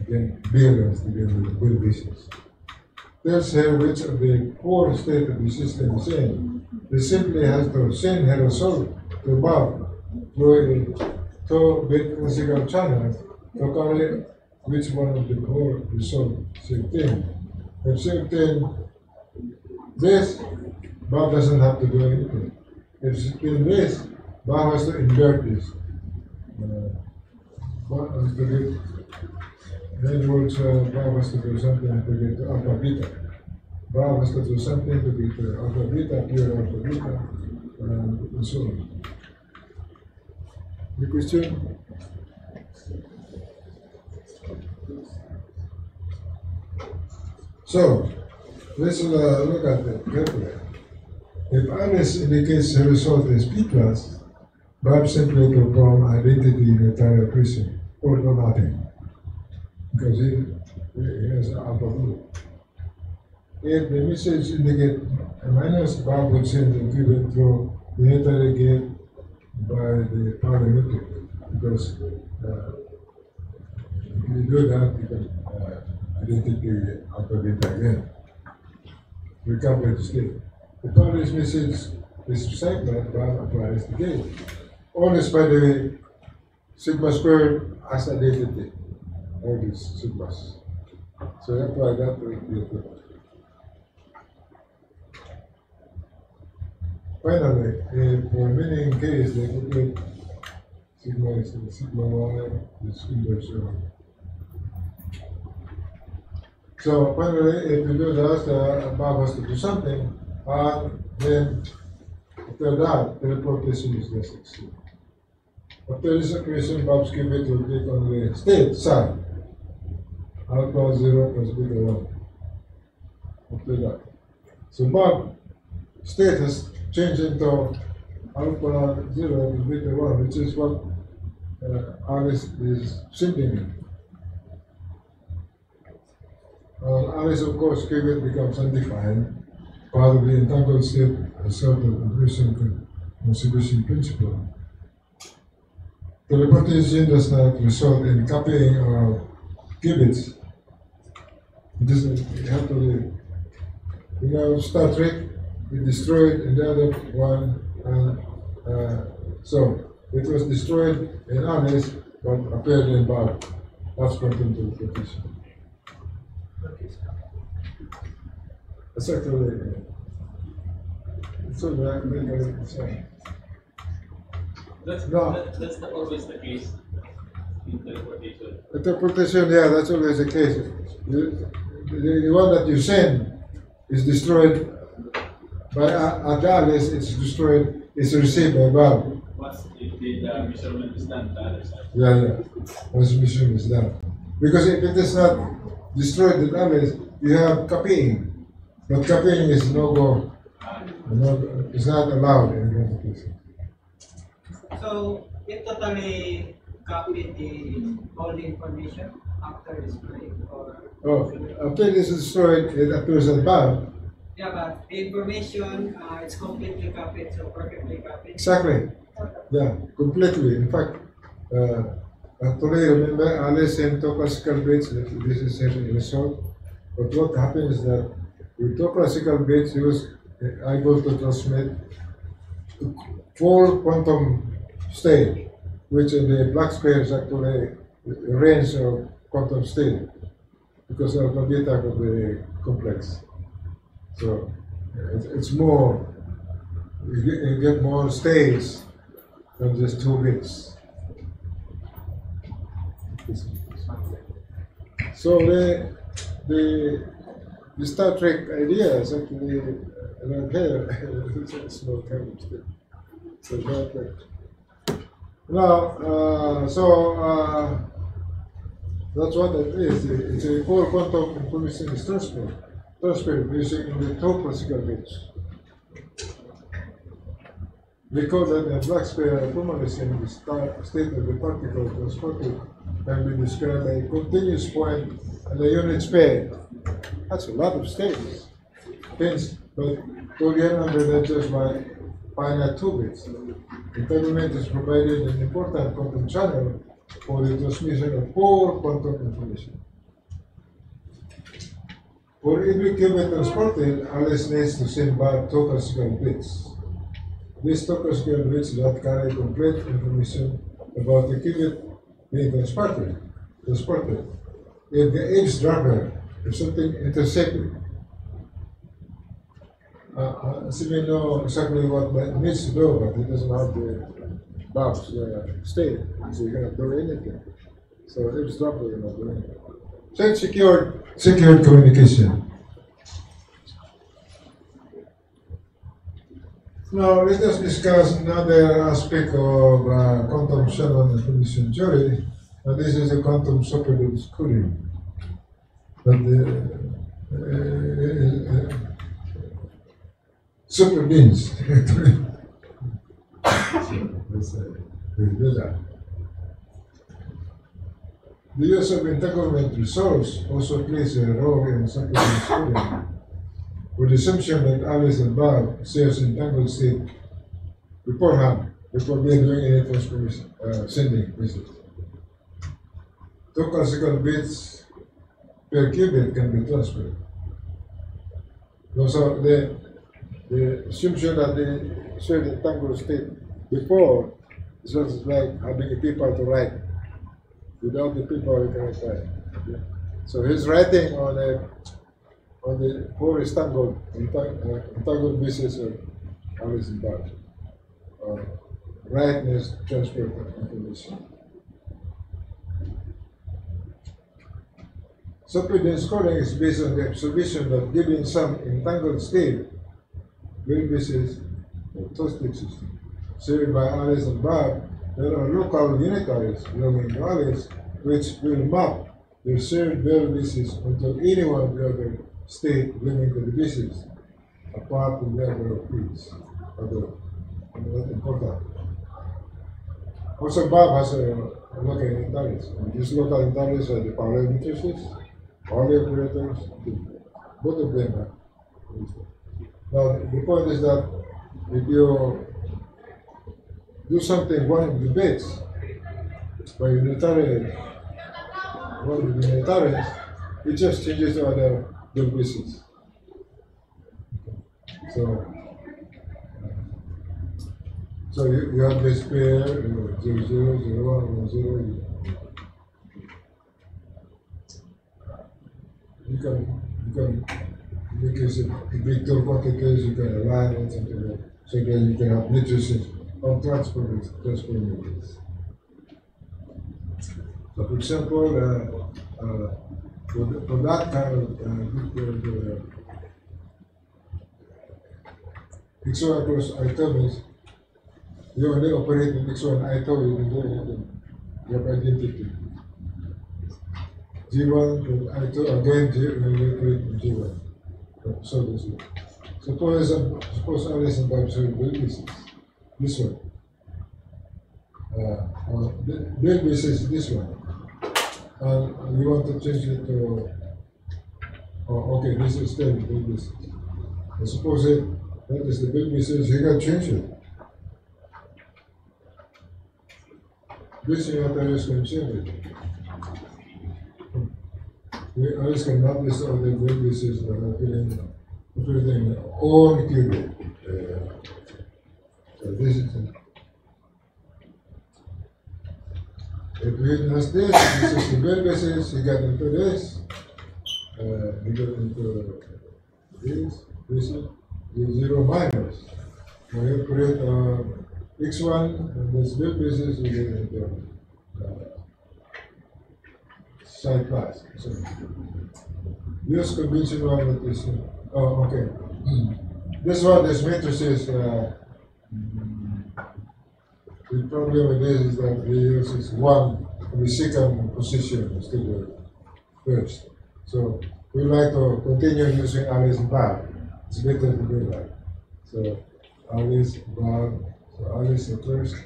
again, is again with Bell basis, tells her which of the core state of the system is in. They simply has to send her result to Bob through a two-bit physical channel to carry which one of the core result is obtained. If she obtained this, Bob doesn't have to do anything. If obtained this, Bob has to invert this. Uh, has to get, in other words, uh, Bob has to do something to get to alpha beta. Bob has to do something to get to alpha beta, pure alpha beta, and so on. The question? So, let's uh, look at it carefully. If Alice indicates her result as P class, Bob simply perform identity neutralization or no nothing. Because he, he has. If the message indicate a minus, Bob would send the qubit through the unitary gate by the parametric. Because uh, you do that, can uh, identity alpha beta again. We the state. The Polish message is segment that applies the gate. Always, by the sigma squared has identity. All these sigmas. So you apply that the Finally, if they calculate sigma is sigma y so finally, if you do that, uh, Bob has to do something, uh, then after that, the reportation is less extreme. After this equation, Bob's qubit will click on the state side. Alpha 0 plus beta 1. After that. So Bob state has changed into alpha 0 plus beta 1, which is what uh, Alice is thinking. Uh, Alice, of course, qubit becomes undefined, part of the entangled state result of inversion conservation principle. Teleportation does not result in copying of qubits. It doesn't it have to live. You know, Star Trek, we destroyed another one, and uh, so it was destroyed in Alice, but appeared in Bob. That's quantum teleportation. That's actually, it's a very, very, very. That's, No. that, that's not always the case in teleportation. Interpretation, yeah, that's always the case. The, the one that you send is destroyed by A- at Alice, it's destroyed, it's received by Bob. Once if the uh, measurement is done, the other side. Yeah, yeah. Once mission is done. Because if it is not destroyed the Alice, you have copying. But copying is no go. No, it's not allowed in computation. So it totally copied the all the information after display or Oh, after it is destroyed, it appears at Bob. yeah, but the information uh, it's completely copied, so perfectly copied. Exactly. Yeah, completely. In fact, uh, actually, remember Alice sent two classical bits. This is her result. But what happens is that with two classical bits, he was able to transmit full quantum state, which in the Bloch sphere is actually a range of quantum state because the beta of the complex. So uh, it's, it's more, you get, you get more states than just two bits. So the, the, the Star Trek idea is actually uh, right here. <laughs> it's kind of thing. So Star Trek. Now, uh, so uh, that's what it is. It's a full quantum information is transfer. Transfer using the two classical bits. Recall that the Bloch sphere formalism, the sta- state of the particle transported can be described by a continuous point and a unit sphere That's a lot of states. Hence, but Korean under that just by finite two bits. Entanglement is provided an important quantum channel for the transmission of all quantum information. For every qubit transported, Alice needs to send back two classical bits. These two classical bits that carry complete information about the qubit being transported. transported. If the eavesdropper is something intercepted, uh, uh, Simon know exactly what it needs to do, but he doesn't have the Bob's uh, state, so you cannot do anything. So eavesdropper, you're not doing it. So it's secured, secured communication. Now let us discuss another aspect of uh, quantum Shannon information theory. And this is the quantum superluminous cooling. But the uh, uh, uh, super beings. That's, <laughs> <laughs> uh, we do that. The use of entanglement resource also plays a role in superluminous cooling. With the assumption that Alice and Bob shares entangled state beforehand, before we are doing any transformation, uh, sending message. Two classical bits per qubit can be transferred. So the, the assumption that they shared entangled state before is was like having paper to write. Without the paper, you cannot write. Okay? So he's writing on a on the entang- uh, entangled basis of Alice and Bob. Uh, rightness transfer of information. Superdense coding is based on the observation that given some entangled state, very basis of toasted system, shared by Alice and Bob, there are local unitaries belonging to Alice which will map the shared basis until any one of the other state the basis, apart from the other of. Other, not important. Also, Bob has a, local intelligence. And these local intelligence are the Pauli matrices, Pauli operators, both of them. Now, the point is that if you do something one of the bits by unitary, one of the unitaries, it just changes to other the basis. So, so you, you have this pair, you know, zero, zero, zero, one, one, zero. You, you can, you can, case of the big quantities, you can align it so then you can have matrices of transformers, transformers. So, for example, uh, uh, for, the, for that kind of uh, the, the, X1 cross item you only operate in X1 item, you can do. You have identity. G1 to item again, G, you operate in G1. So this is. Suppose, suppose and Bob serve Bell basis. This one. Uh, or the Bell basis, this one and we want to change it to, oh, okay, this is still the Bell basis. And suppose it, that is the Bell basis, you can change it. This notaries can change it. We always cannot list all the Bell basis that are filling, filling on qubit. Uh, is it. If we has this, this is the basis, you get into this, uh, you get into this, this is the zero minus. Now you create uh, x1, and this basis, you get into uh, side class. So, use conventional is, uh, oh, okay. This one, this matrices, uh, the problem with this is that we use one the second position instead of first. So we like to continue using Alice Bob. It's better to do that. So Alice, Bob, so Alice the first,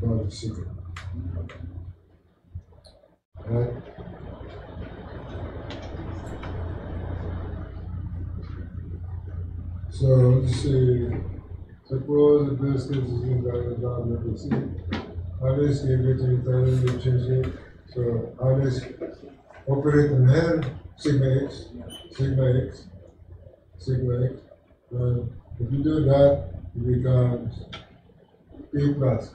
Bob the second. Alright? So let's see. Suppose the case is in the environment, let's see. Alice gave it to Italian, you change it. So Alice operate in here, sigma x, sigma x, sigma x. And if you do that, it becomes P plus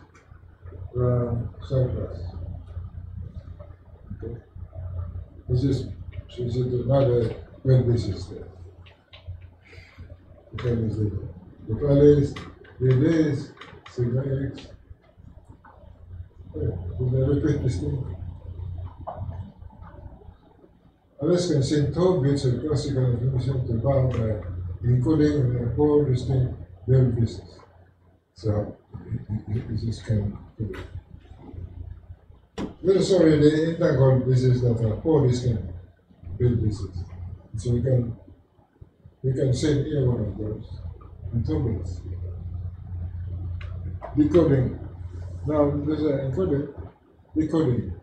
um, from surplus. Okay. This is, this is another Bell basis there. Because the, the palace, the days, sigma x. Yeah, we repeat this thing. Alice can send two bits of classical information to Bob by encoding and four distinct Bell bases. So, it- it- it just can do it. There is already entangled bases that are four distinct Bell bases. So we can we can send any one of those bits. Decoding. Now there's an encoding, decoding.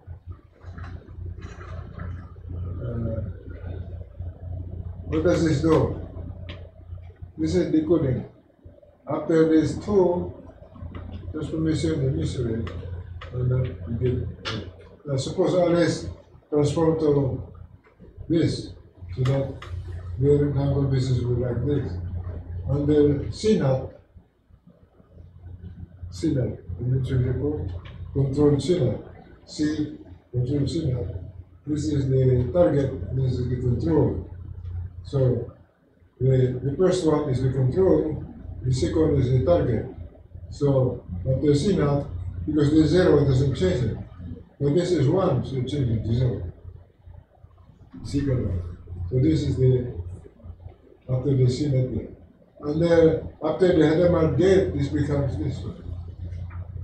Uh, what does this do? This is decoding. After this two transformation initially, and then you get. Uh, suppose Alice transform to this, so that rectangle basis will be like this. And the CNOT, C naught, you control CNOT, C, control CNOT. This is the target, this is the control. So the, the first one is the control, the second is the target. So after CNOT, because the zero doesn't change it. But this is one, so it changes to zero. Second one. So this is the after the CNOT gate. And then after the Hadamard gate, this becomes this one.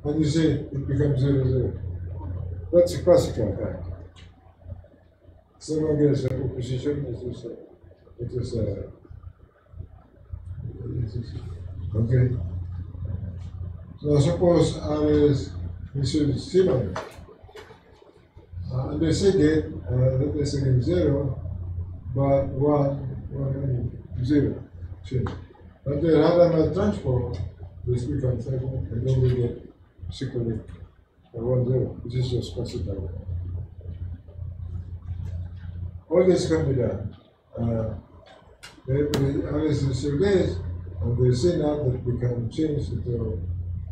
And you see it becomes zero zero. That's a classical fact. Someone gets a proposition, it is a, it is a, it is, okay. So suppose R is, this is similar. Uh, and they say gate, uh, us say zero, but one, one, change. But then Hadamard transform, this becomes and then we get secretly uh, one zero, which is just classical. All this can be done. Uh, unless still this, and they say now that we can change it to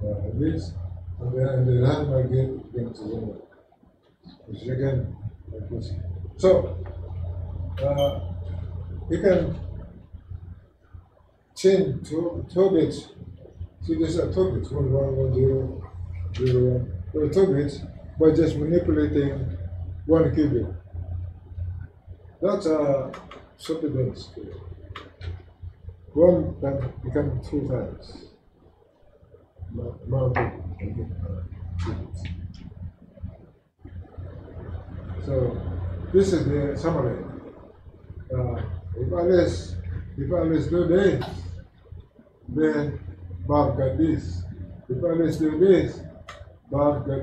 uh, this, and then and the might get get to. Which again like this. So uh, you can change two, two bits. See, these are two bits, one, one, one, zero, zero, one. There are two bits by just manipulating one qubit. That's a supplement. One can become two times. Uh. So this is the summary. Uh, if Alice, if Alice do this, got this. If Alice do this,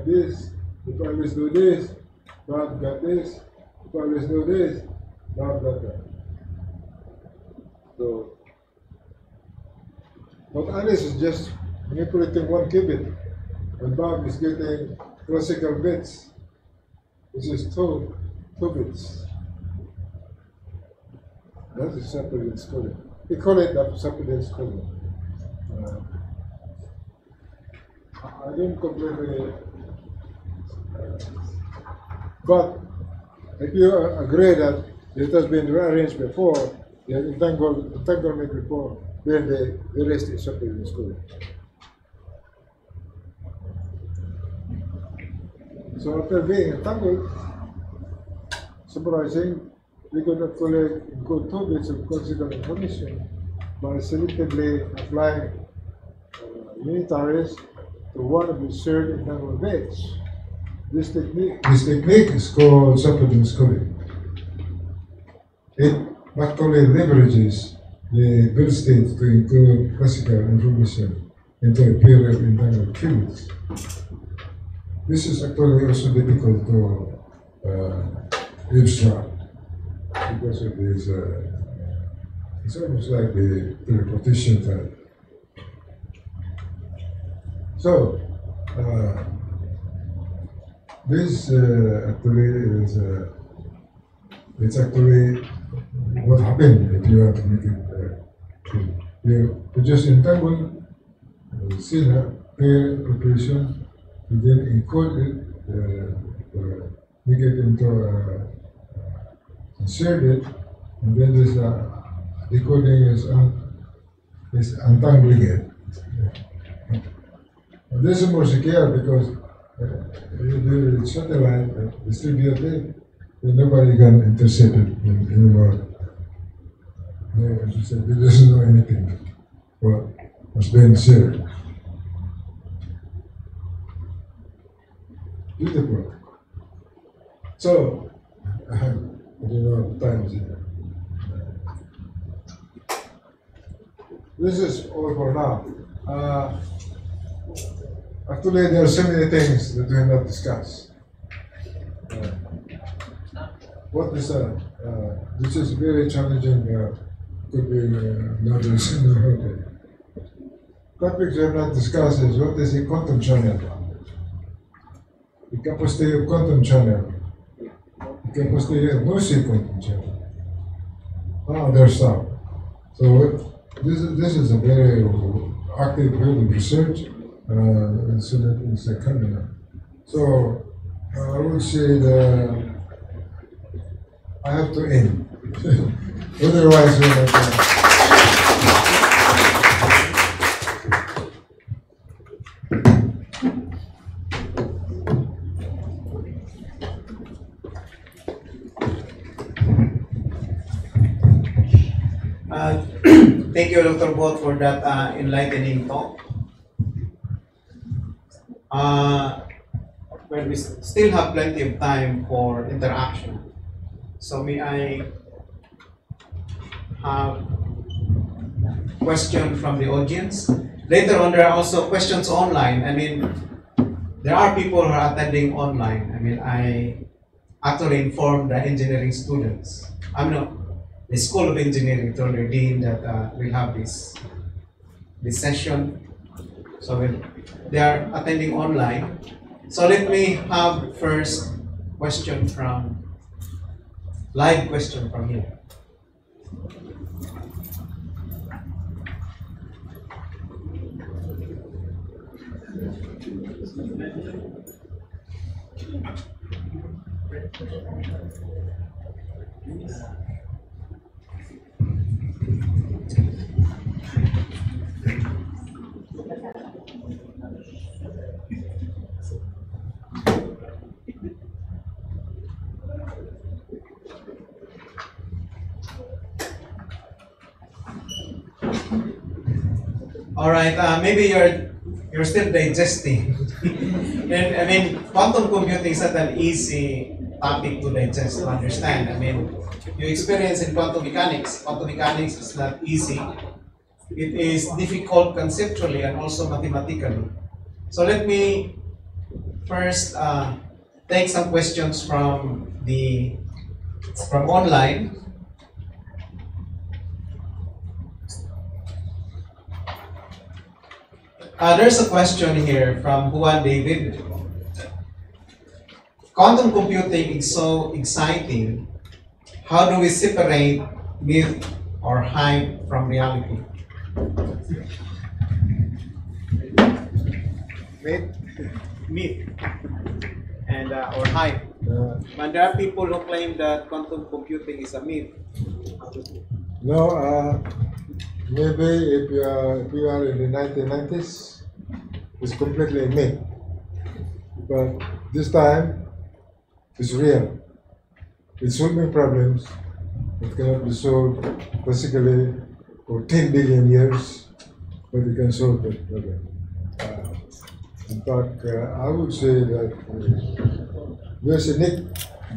this. If Alice do this, Bob got this. If this, Bob. So, but Alice is just manipulating one qubit, and Bob is getting classical bits, which is two, two bits. That is superdense coding. We call it a superdense coding. Uh, I didn't completely. uh, But if you agree that it has been rearranged before, the entanglement before, then the, the rest is superdense coding. So after being entangled, summarizing, we could actually include two bits of classical information by selectively applying unitaries to one of the shared entangled bits. This technique, this technique is called superdense coding. It actually leverages the Bell state to include classical information into a pair of entangled qubits. This is actually also difficult to uh, eavesdrop because of this uh, It's almost like the teleportation time. So, uh, this uh, actually is uh, it's actually what happened if you make it uh. You produce entangled uh, sinner pair preparation, and then encode it, uh, uh, make it into uh, insert it, and then this uh, decoding is un- is untangling it. And this is more secure because uh, the satellite uh, distributed, then nobody can intercept it anymore. Yeah, you said, it doesn't know anything what was being said. Beautiful. So, <laughs> I don't know what time is it. This is all for now. Uh, actually, there are so many things that we have not discussed. Uh, what is uh, uh, this is very challenging. Uh, could be uh, another <laughs> another Topics we have not discussed is what is a quantum channel? The capacity of quantum channel. The capacity of noisy quantum channel. Ah, other stuff. So this is this is a very active field of research. Uh, so that is a coming. So uh, I would say that I have to end. <laughs> Otherwise, we're not gonna- Uh, <clears throat> Thank you, Dr. Buot, for that uh, enlightening talk. Uh, well, we still have plenty of time for interaction. So may I have question from the audience? Later on, there are also questions online. I mean, there are people who are attending online. I mean, I actually informed the engineering students. I'm not the School of Engineering told the dean that uh, we'll have this this session. So when they are attending online. So let me have first question from live question from here. All right, uh, maybe you're you're still digesting. <laughs> and I mean, quantum computing is not an easy topic to digest to understand. I mean, you experience in quantum mechanics. Quantum mechanics is not easy. It is difficult conceptually and also mathematically. So let me first uh, take some questions from the from online. Uh, there's a question here from Juan David. Quantum computing is so exciting. How do we separate myth or hype from reality? Myth, myth, and uh, or hype. Uh, But there are people who claim that quantum computing is a myth. No, uh, maybe if you are, if you are in the 1990s, it's completely myth. But this time, it's real. It's solving problems that cannot be solved basically for 10 billion years, but we can solve that problem. Uh, in fact, uh, I would say that uh, there's a neck,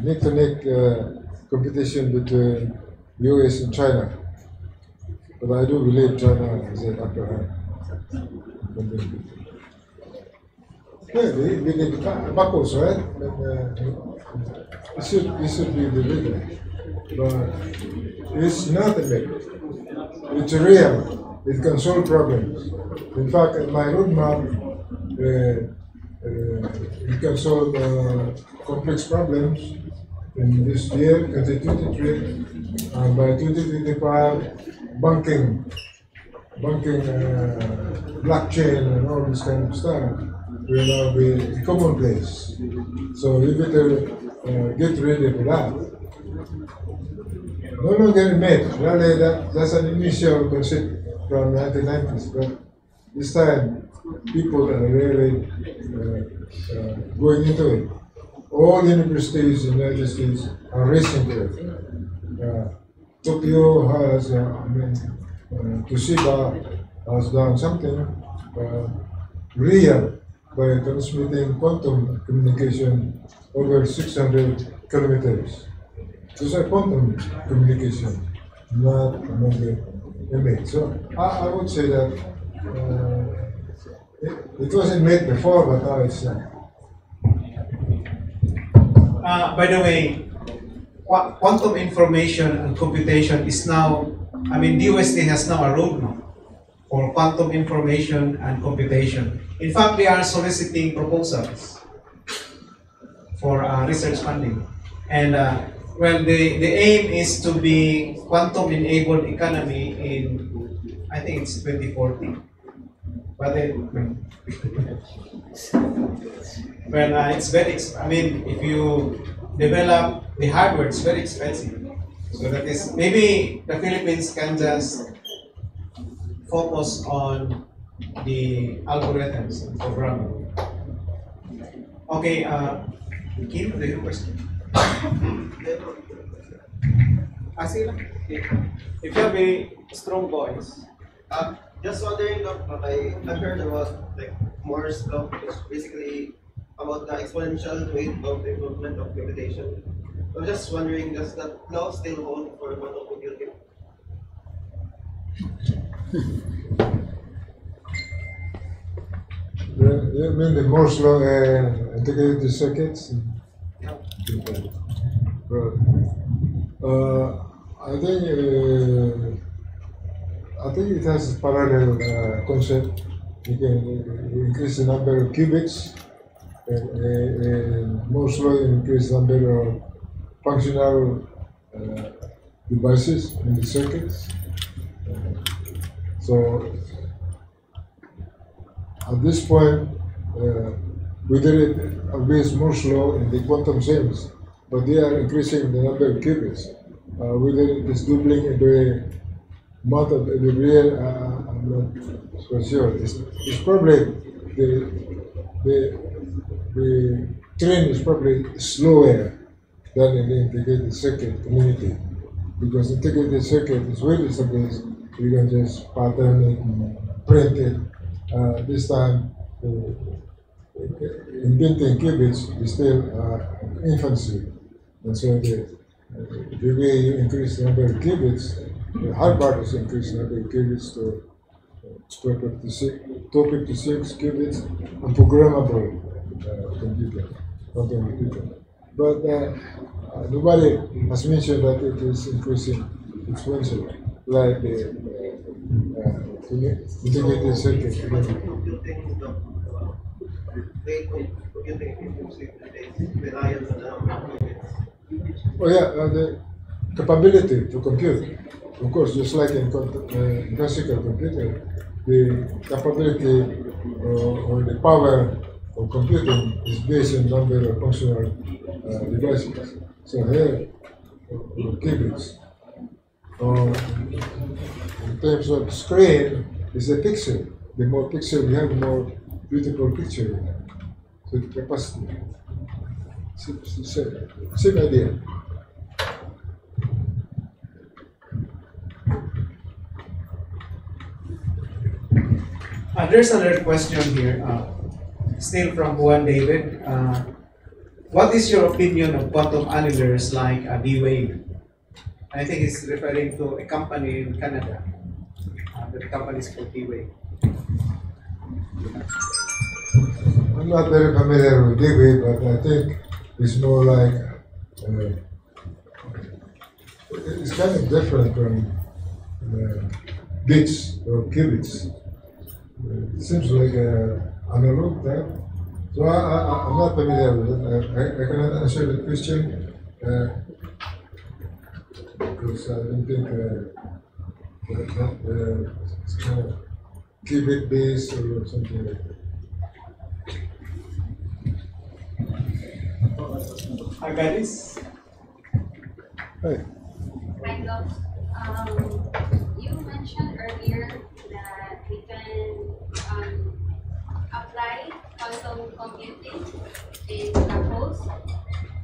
neck to neck uh, competition between US and China. But I do believe China has an upper hand. Yeah, we, need buckles, right? And, uh, should, it should be the leader. But it's not a myth. it's real. It can solve problems. In fact, in my roadmap, uh, uh, it can solve uh, complex problems in this year, 2023, and by 2025, banking, banking, uh, blockchain, and all this kind of stuff will now be commonplace. So we better uh, get ready for that. No longer made. Really, that, that's an initial concept from the 1990s, but this time people are really uh, uh, going into it. All universities in the United States are racing to it. Tokyo has, uh, I mean, uh, Toshiba has done something uh, real by transmitting quantum communication over 600 kilometers. Those are quantum communication, not among the image. So I, I would say that uh, it, it wasn't made before, but now it's. Uh, Uh, by the way, quantum information and computation is now, I mean, DOST has now a roadmap for quantum information and computation. In fact, they are soliciting proposals for uh, research funding. And uh, well, the, the aim is to be quantum enabled economy in, I think it's 2040. But then, <laughs> well, uh, it's very, I mean, if you develop the hardware, it's very expensive. So that is, maybe the Philippines can just focus on the algorithms and programming. Okay, uh, Kim, do you have a question? If you have a strong voice. Uh, just wondering, uh, I, I've heard about like Moore's law, which basically about the exponential rate of improvement of computation. I'm just wondering, does that law still hold for quantum computing? the, you mean the Moore's law and integrated circuits? Yeah. Right. Uh, I think uh, I think it has a parallel uh, concept. You can uh, increase the number of qubits, Moore's law increase number of functional uh, devices in the circuits. Uh, so at this point, uh, whether it obeys Moore's law in the quantum sense, but they are increasing the number of qubits. Uh, whether it is doubling every month of every year, uh, I'm not so sure. It's, it's probably the, the, the train is probably slower than in the integrated circuit community because integrated circuit is well established. You can just pattern it and print it. Uh, this time, uh, inventing qubits is still infancy. And so the, the way you increase the number of qubits, the hard part is increase the number of qubits to uh, 256, 256 qubits, and programmable computer, quantum computer. But nobody has mentioned that it is increasing exponentially, like the integrated circuit. Oh yeah, uh, the capability to compute. Of course, just like in uh, classical computer, the capability uh, or the power of computing is based on number of functional uh, devices. So here, qubits. Uh, in terms of screen, is a pixel. The more pixel you have, the more beautiful picture you have. So the capacity. Same, same, same idea. Uh, there's another question here, uh, still from Juan David. Uh, what is your opinion of quantum annealers like uh, D-Wave? I think it's referring to a company in Canada. Uh, the company is called D-Wave. I'm not very familiar with D-Wave, but I think it's more like uh, it's kind of different from uh, bits or qubits. It seems like a analog type. So I, I, I'm not familiar with it. I, I, I cannot answer the question uh, because I don't think uh, that, that, uh, it's kind of qubit based or something like that. Aganis? Hey. Kind of, um, you mentioned earlier that we can, um, apply quantum computing in black holes.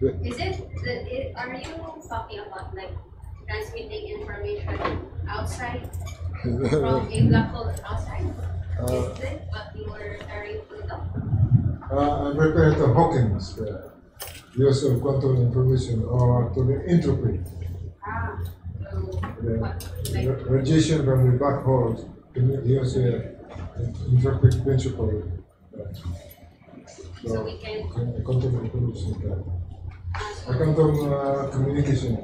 Is it, the- are you talking about like transmitting information outside <laughs> from a black hole outside? Uh, Is it what you were referring to? Uh, I'm referring to Hawking's uh, use of quantum information or to the entropy. Ah, so The what, like, radiation from the black holes use a entropic principle. So we can, uh, quantum information, uh, communication.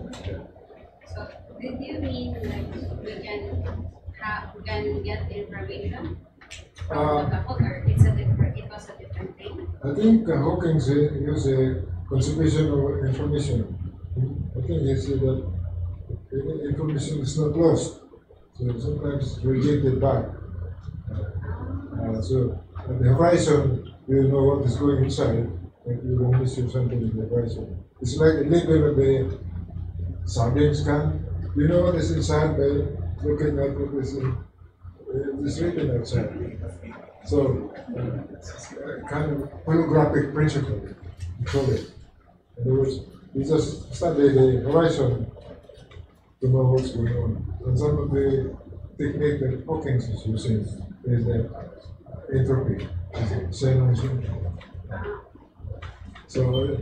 So, did you mean like we can have, we can get information from Uh, the couple, it's a different, it was a different thing? I think uh, Hawking's uh, use a conservation of information. I think he said that i- information is not lost, so sometimes we get it back. Uh, so at the horizon, you know what is going inside, and you will miss something in the horizon. It's like a little bit of the sardines can. You know what is inside by looking at what is in, uh, is written outside. So, uh, kind of holographic principle, we call it. In other words, we just study the horizon to know what's going on. And some of the technique that Hawking is using is the entropy, Shannon entropy. So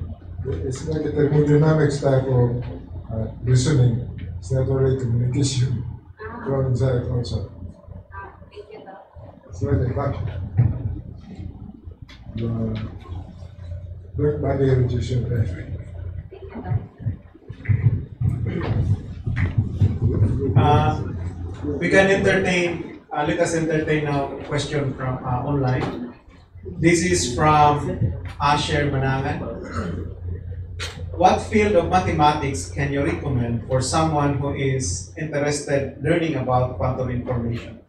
it's like a thermodynamics type of uh, reasoning. It's not only communication from inside though. It's like a back. The black body radiation. Uh, we can entertain, uh, let us entertain a question from uh, online. This is from Asher Manangan. What field of mathematics can you recommend for someone who is interested learning about quantum information?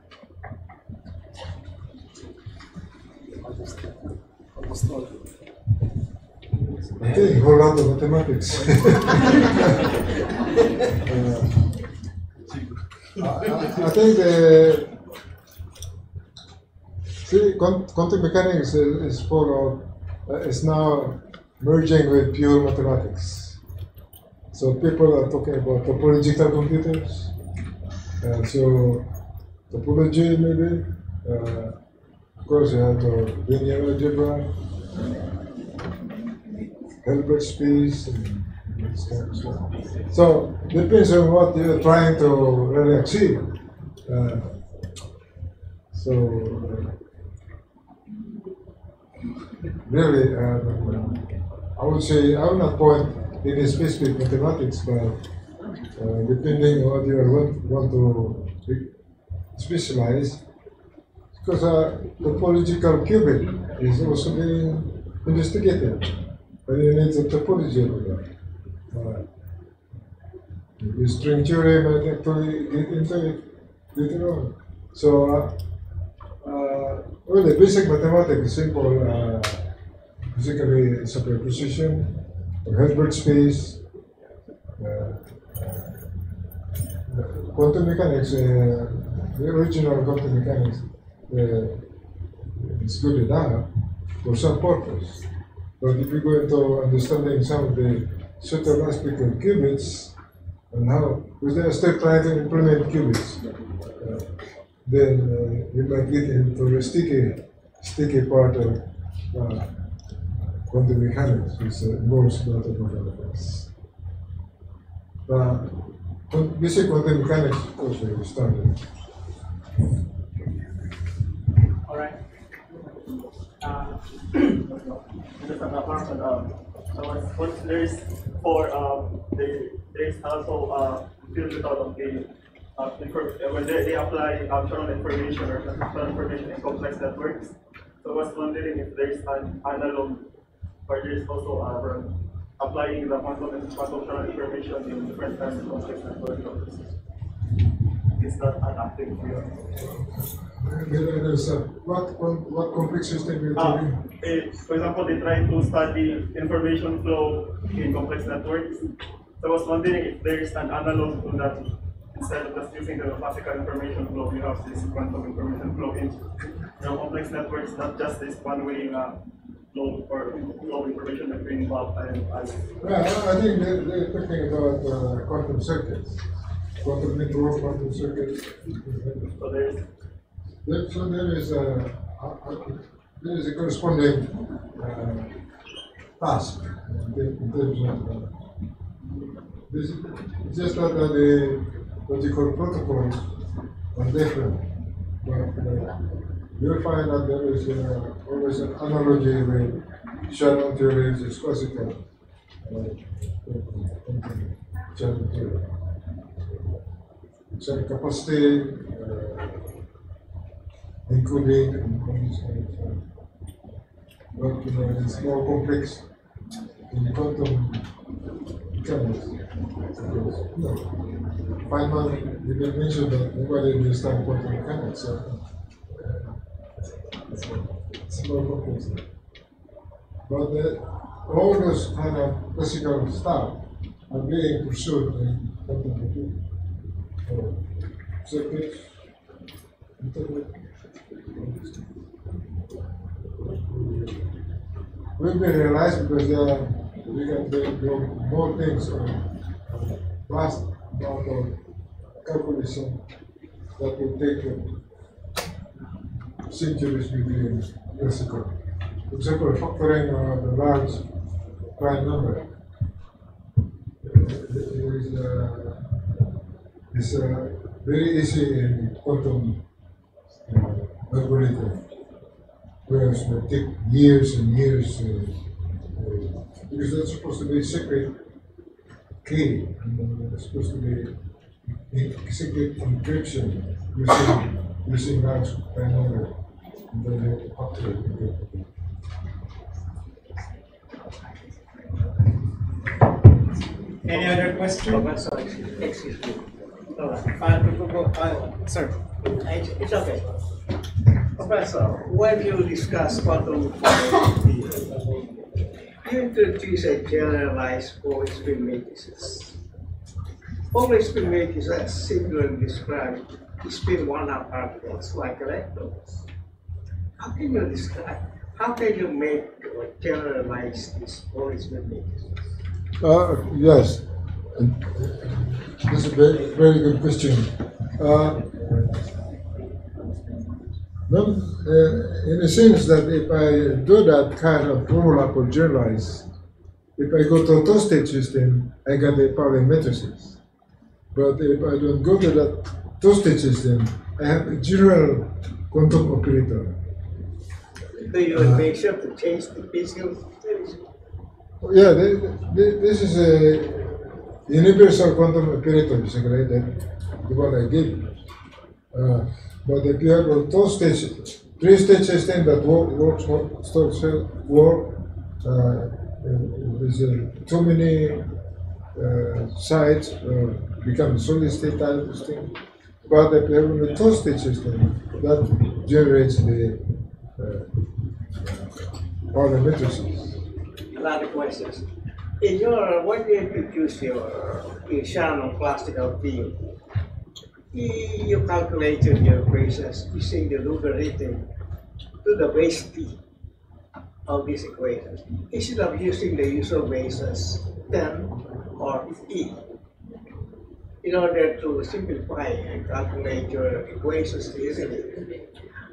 A whole lot of mathematics. <laughs> Uh, I, I- I think the quant- quantum mechanics is, is uh, now merging with pure mathematics. So people are talking about topological computers. Uh, so topology maybe. Uh, of course, you have linear algebra. Hilbert space and this kind of stuff. So depends on what you're trying to really achieve. Uh, so uh, really, uh, I would say I will not point in specific mathematics, but uh, depending on what you want, want to specialize, because uh, topological qubit is also being investigated. But you need the topology of that. Uh, the string theory might actually get into it later on. So, uh, uh, the basic mathematics is simple. Uh, basically, superposition, or Hilbert space, uh, quantum mechanics, uh, the original quantum mechanics, uh, is good enough for some purpose. But if you go into understanding some of the subtle aspect of qubits and how, because they are still trying to implement qubits, uh, then uh, you might get into a sticky, sticky part of uh, quantum mechanics, which uh, involves a lot of. Uh, quant- basic quantum mechanics, of course, we started. All right. Uh, <clears throat> just an apartment. Um, once, once there's for um, there, there's also uh, field without of the uh, uh, when they, they apply um, information or transactional information in complex networks. So I was wondering if there's an analog or there's also uh, applying the quantum and quantum channel information in different kinds of complex networks. Is that an active field? A, what, what complex system you're Uh, talking? eh, for example, they try to study information flow in complex networks. So I was wondering if there is an analog to that. Instead of just using the classical information flow, we have this quantum information flow in you know, complex networks, not just this one-way uh, flow or flow information between Bob and us. Well, I think they're, they're talking about uh, quantum circuits. Quantum network, quantum circuits. So there's There- So there is a, a- a- there is a corresponding uh, task in in terms of, uh, this, it's just that uh, the, what you call protocols are different. But uh, you'll find that there is uh, always an analogy with Shannon theory, is classical. uh. So capacity, uh, including and all of. But you know, it's more complex in quantum mechanics. Feynman didn't mention that nobody understands quantum mechanics, so it's, it's more complex. But the, all those kind of classical stuff are being pursued in computing. So, We've been realized because are, we got there, there more things on vast amount of calculation that will take uh, centuries between classical. For example, factoring uh, the large prime number. It is, uh, is uh, very easy in quantum uh, algorithm. Whereas it take years and years, uh, uh, because that's supposed to be secret key, and it's supposed to be secret encryption using large binary. And then they factor. Any other question? Professor, excuse me. Uh, Uh, go- uh, sir. It's okay. Professor, when you discuss quantum probability, you introduce a generalized Pauli spin matrices. Pauli spin matrices, as simply described, spin one half particles like electrons. How can you describe, how can you make or generalize this Pauli spin? Uh, yes. Is a very, very good question. Uh, uh, in a sense that if I do that kind of roll up or generalize, if I go to a two-state system, I get the Pauli matrices. But if I don't go to that two-state system, I have a general quantum operator. Do you make sure to change the physical? Yeah, the- the- this is a universal quantum operator, basically, that the one I gave. you. Uh, but if you have a two-stage, three-stage system that work, works, work, starts to work, uh, there's uh, too many uh, sides, uh, become solid state type thing. But if you have a two-stage system, that generates the uh, the matrices. A lot of questions. In your, when you introduce your Shannon classical field, you calculated your equations using the logarithm to the base t of this equation instead of using the usual basis 10 or e in order to simplify and calculate your equations easily.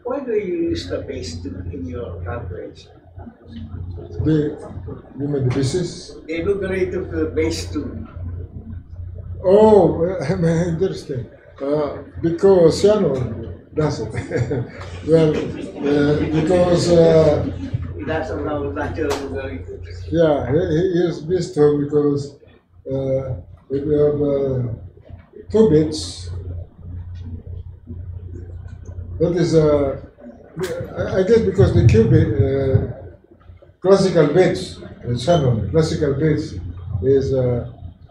Why do you use the base 2 in your calculation? The, you mean the basis? The logarithm to the base 2 Oh, <laughs> interesting. Uh, because Shannon does it. <laughs> well, uh, because, uh, That's a now natural logarithm. yeah, he, he is based on because uh, if you have uh, two bits That is, uh, I, guess because the qubit, uh, classical bits, uh, Shannon, classical bits is uh,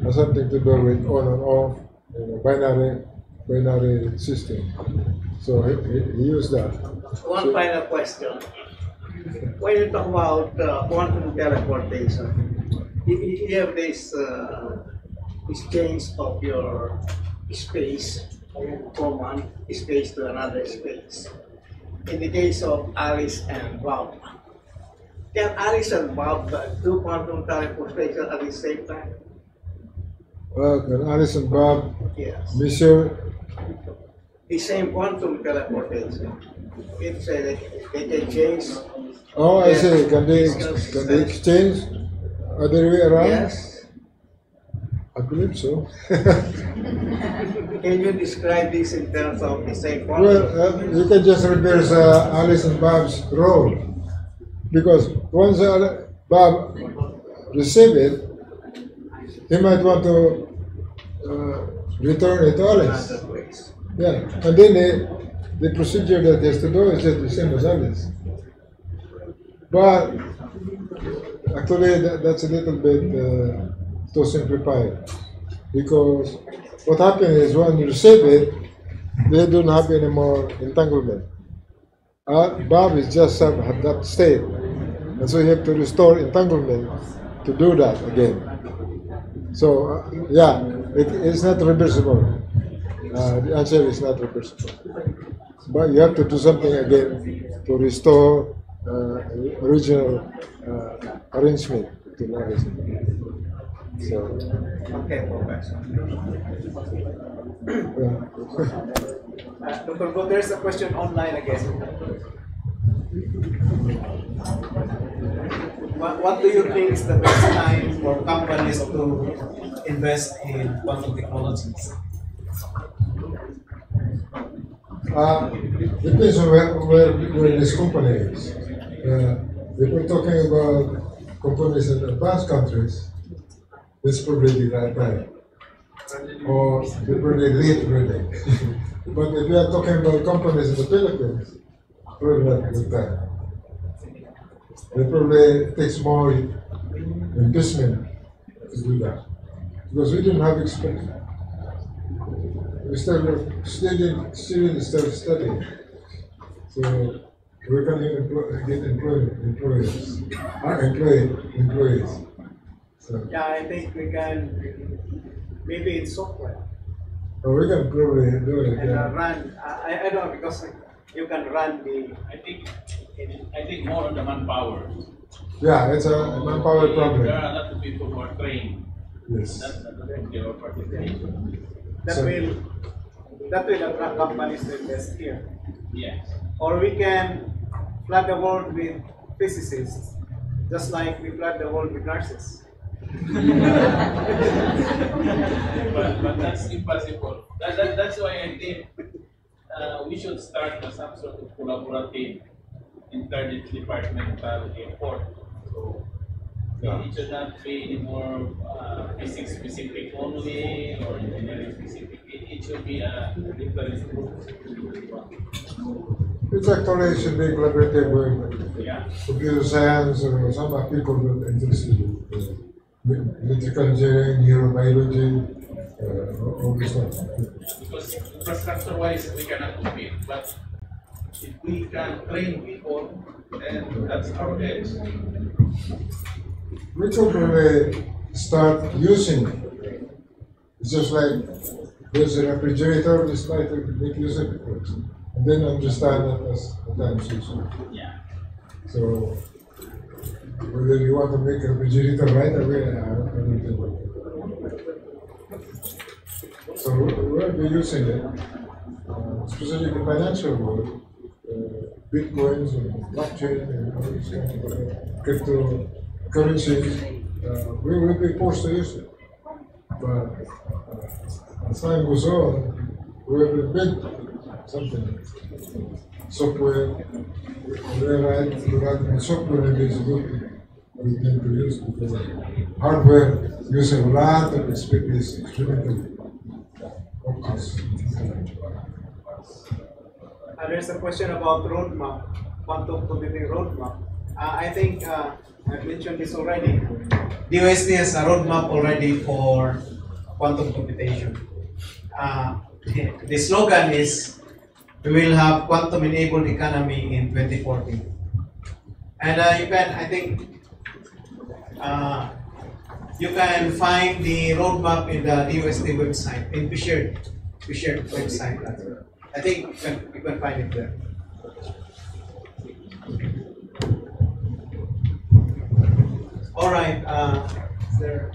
something to do with on and off, you know, binary, binary system. So he, he, used that. One final question. When you talk about uh, quantum teleportation, you, you have this uh, exchange of your space from one space to another space. In the case of Alice and Bob, can Alice and Bob do quantum teleportation at the same time? Well, can Alice and Bob, Yes. Monsieur, The same quantum teleportation. It's they, they can change. oh, I see, can they, can they exchange other way around? Yes. I believe so. Can you describe this in terms of the same quantum? Well, uh, you can just reverse uh, Alice and Bob's role. Because once uh, Bob receives it, he might want to uh, return it to Alice. Yeah, and then the, the procedure that he has to do is just the same as Alice. But actually, that, that's a little bit uh, too simplified. Because what happens is when you receive it, they don't have any more entanglement. Uh, Bob is just have that state. And so you have to restore entanglement to do that again. So, uh, yeah, it, it's not reversible. Uh, the answer is not reversible. But you have to do something again to restore uh, original uh, arrangement to. So, Okay, Professor. Uh, Dr. Go, there's a question online again. What, what do you think is the best time for companies to invest in quantum technologies? Uh, depends on where, where, where this company is. Uh, if we're talking about companies in advanced countries, probably the right time. Or the probably late really. but if we are talking about companies in the Philippines, probably not good time. It probably takes more investment to do that. Because we didn't have experience. We still in, still in studying. So we can employ, get employed employers, uh, employ employees. So Yeah, I think we can, maybe in software, so we can probably do it. and uh, Yeah. run, I, I don't know, because you can run the, I think, I think more on the manpower. yeah, it's a manpower There problem. are a lot of people who are trained, Yes. that's not their participation. that So- will, that will attract companies to invest here. Yes. Or we can flood the world with physicists, just like we flood the world with nurses. But, but that's impossible. That, that, that's why I think uh, we should start with some sort of collaborative interdepartmental effort. So Yeah. it should not be any more uh, physics specific only or engineering specific. It, it should be a different group. It's actually should be collaborative with Yeah. computer science or some people that are interested in uh, electrical engineering, neurobiology, uh, all this stuff. Because infrastructure wise, we cannot compete, but if we can train people, then that's our edge. We could really start using it. It's just like there's a refrigerator, we try to make use of it first. And then understand that as a time used. Yeah. So whether you want to make a refrigerator right away, I don't think. So we- we'll be using it, uh, especially in the financial world, uh, bitcoins and blockchain and all these kind of uh, cryptocurrencies. Uh, we will be forced to use it. But uh, as time goes on, we will build something, software, run software is good. Tend to use hardware uses a lot of expertise, experimental optics. There's a question about roadmap, quantum computing roadmap. Uh, I think uh, I mentioned this already. DOST has a roadmap already for quantum computation. Uh, <laughs> the slogan is we will have quantum enabled economy in 2040. And uh, you can, I think, uh, you can find the roadmap in the DOST website, in Fisher, Fisher website. I think you can, you can find it there. All right, uh, there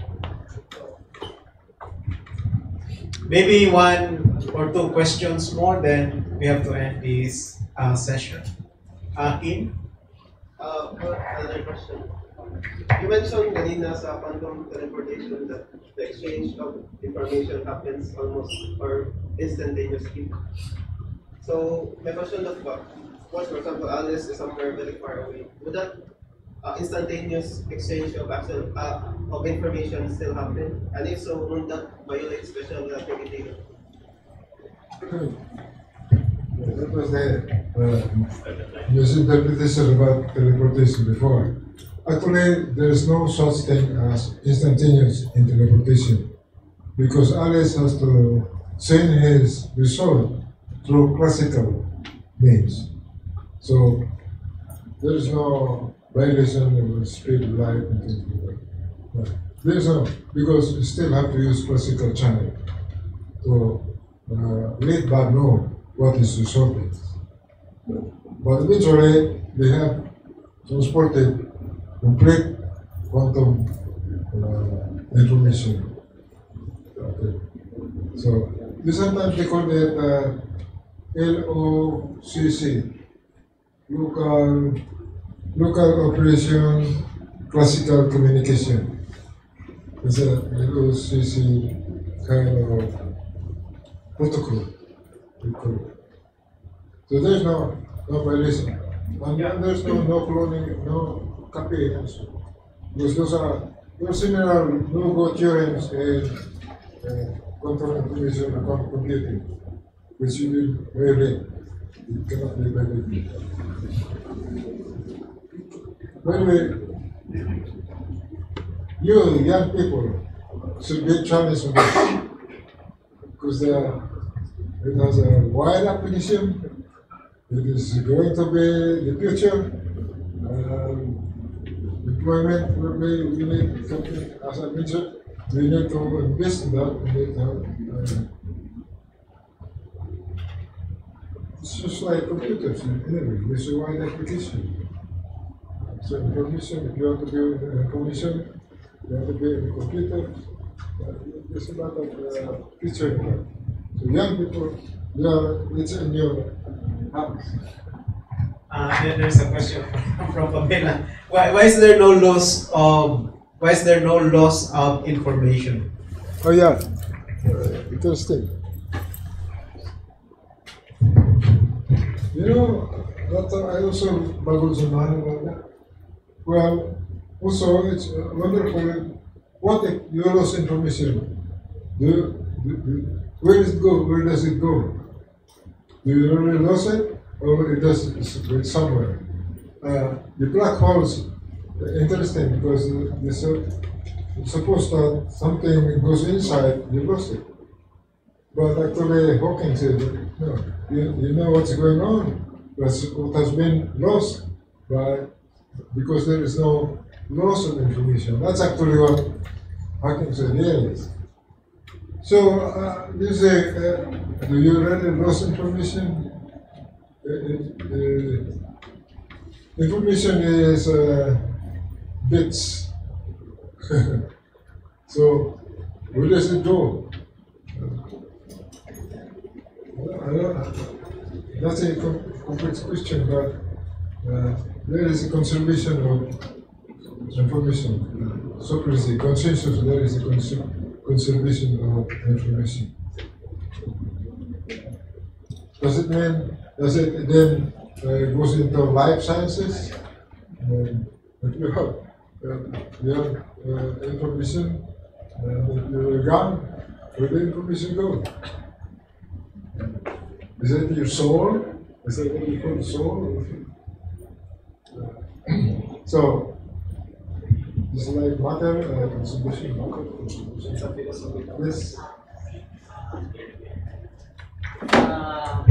maybe one or two questions more, then we have to end this uh, session. Kim? Uh, another question. You mentioned kanina sa quantum teleportation that the exchange of information happens almost or instantaneously. So my question is, uh, suppose for example Alice is somewhere very far away. Would that uh, instantaneous exchange of actual uh, of information still happen? And if so, would that violate special relativity? That was the uh, misinterpretation about teleportation before. Actually, there is no such thing as instantaneous in teleportation because Alice has to send his result through classical means. So there is no violation of the speed light and things like that. But There is no, because you still have to use classical channel to uh, let Bob know what is the resolved. But eventually, they have transported complete quantum uh, information. Okay. So, they sometimes they call it uh, LOCC, local, local operation classical communication. It's a LOCC kind of protocol. we call it. So there's no, no violation. And then there's no, no cloning, no copy also. Because those are, those similar no-go theorems in uh, quantum information and computing, which you will violate. It cannot be violated. Way, you young people should be challenged on this. Because uh, it has a wide application. It is going to be the future. Um, employment will be, we need something, as I mentioned, we need to invest in that. We need to uh, it's just like computers in anyway, there's a wide application. So information, if you want to build uh, information, you have to build a computer. Uh, there's a lot of uh, future in that. So young people, you are, it's in your hands. Uh, then there's a question <laughs> from Pamela. Why, why is there no loss of why is there no loss of information? Oh yeah, uh, interesting. You know, that uh, I also mind about that. Well, also it's wonderful. What you lose information? Do, do, do where does it go? Where does it go? Do you really lose it, or it does go somewhere? Uh, the black holes uh, interesting because it's supposed that something goes inside, you lost it. But actually, Hawking said, no, you, you know what's going on. That's what has been lost by, because there is no loss of information. That's actually what said, yes. So, uh, you say, uh, do you really lose information? Uh, uh, uh, information is uh, bits. <laughs> so, where does it go? I don't, that's a com- complex question, but there is a conservation of information. Socrates, consensus, there is a conser- conservation of information. Does it mean, does it then uh, goes into life sciences? Um, you have, uh, you have uh, information, and you're gone, where the information go? Is it your soul Is that what you call soul? <clears throat> so, it's like matter, uh, consumption, matter, consumption. Yes. Uh,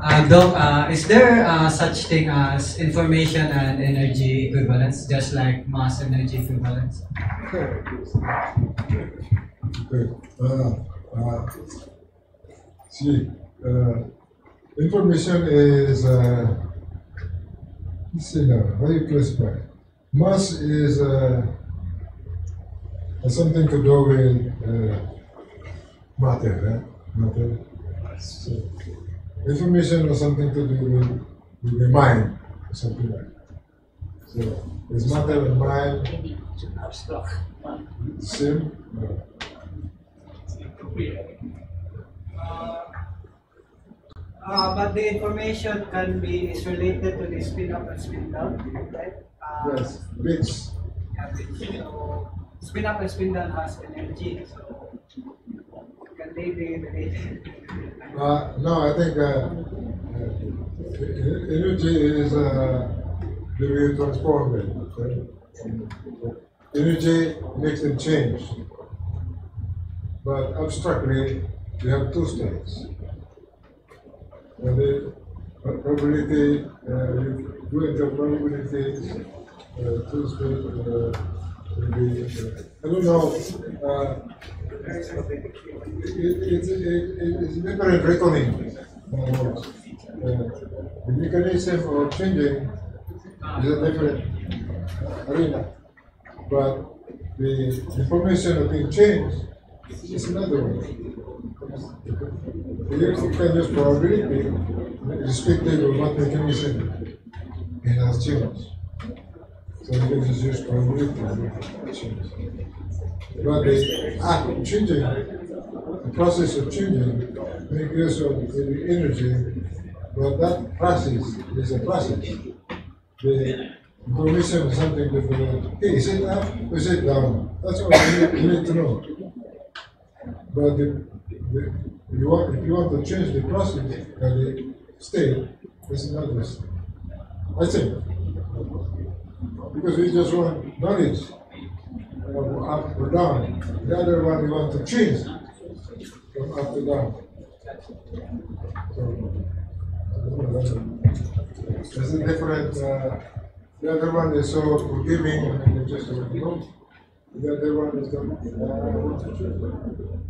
uh, Doc, uh, is there uh, such thing as information and energy equivalence, just like mass energy equivalence? Okay. Uh, uh, see, uh, information is, how you classify? Mass is uh, something to do with uh, matter, right? Matter. So, information has something to do with, with the mind, or something like that. So, is matter and mind same? No. Uh, but the information can be is related to the spin up and spin down, right? Uh, Yes, bits. yeah, So spin up and spin down has energy, so can they be related? Uh, no, I think uh, uh, energy is uh, the way transform it. okay? Energy makes them change. But abstractly, you have two states. The probability, uh, you go into probabilities, uh, two states, uh, uh, I don't know, uh, it, it, it, it's different reckoning. Uh, the mechanism of changing is a different arena. But the information of being changed is another one. You can use probability irrespective of what mechanism it has changed. So you can just use probability to change. But the act of changing, the process of changing, make use of the energy, but that process is a process. The information is something different. Hey, is it up or is it down? That's all you need to know. But the, the, if you want, if you want to change the process and the state, that's another step. I think. Because we just want knowledge from up or down. The other one we want to change from up to down. So, that's a- different, uh, the other one is so forgiving and just don't know. The other one is don't, uh.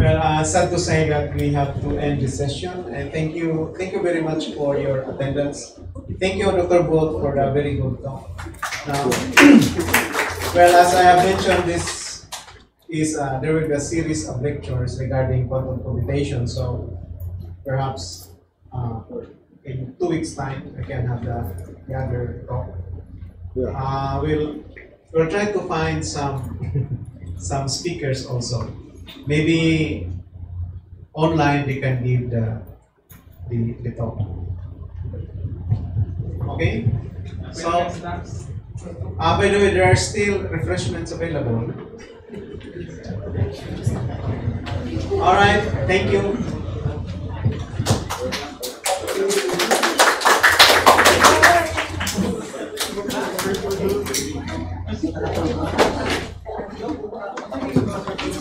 Well, uh, sad to say that we have to end this session, and thank you, thank you very much for your attendance. Thank you, Dr. Buot, for the very good talk. Now, <clears throat> well, as I have mentioned, this is uh, there will be a series of lectures regarding quantum computation. So perhaps uh, in two weeks' time, I can have the, the other talk. Yeah. Uh, we'll we'll try to find some <laughs> some speakers also. Maybe online they can give the the, the talk. Okay? So uh, by the way, there are still refreshments available. All right, thank you.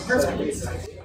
Perfect.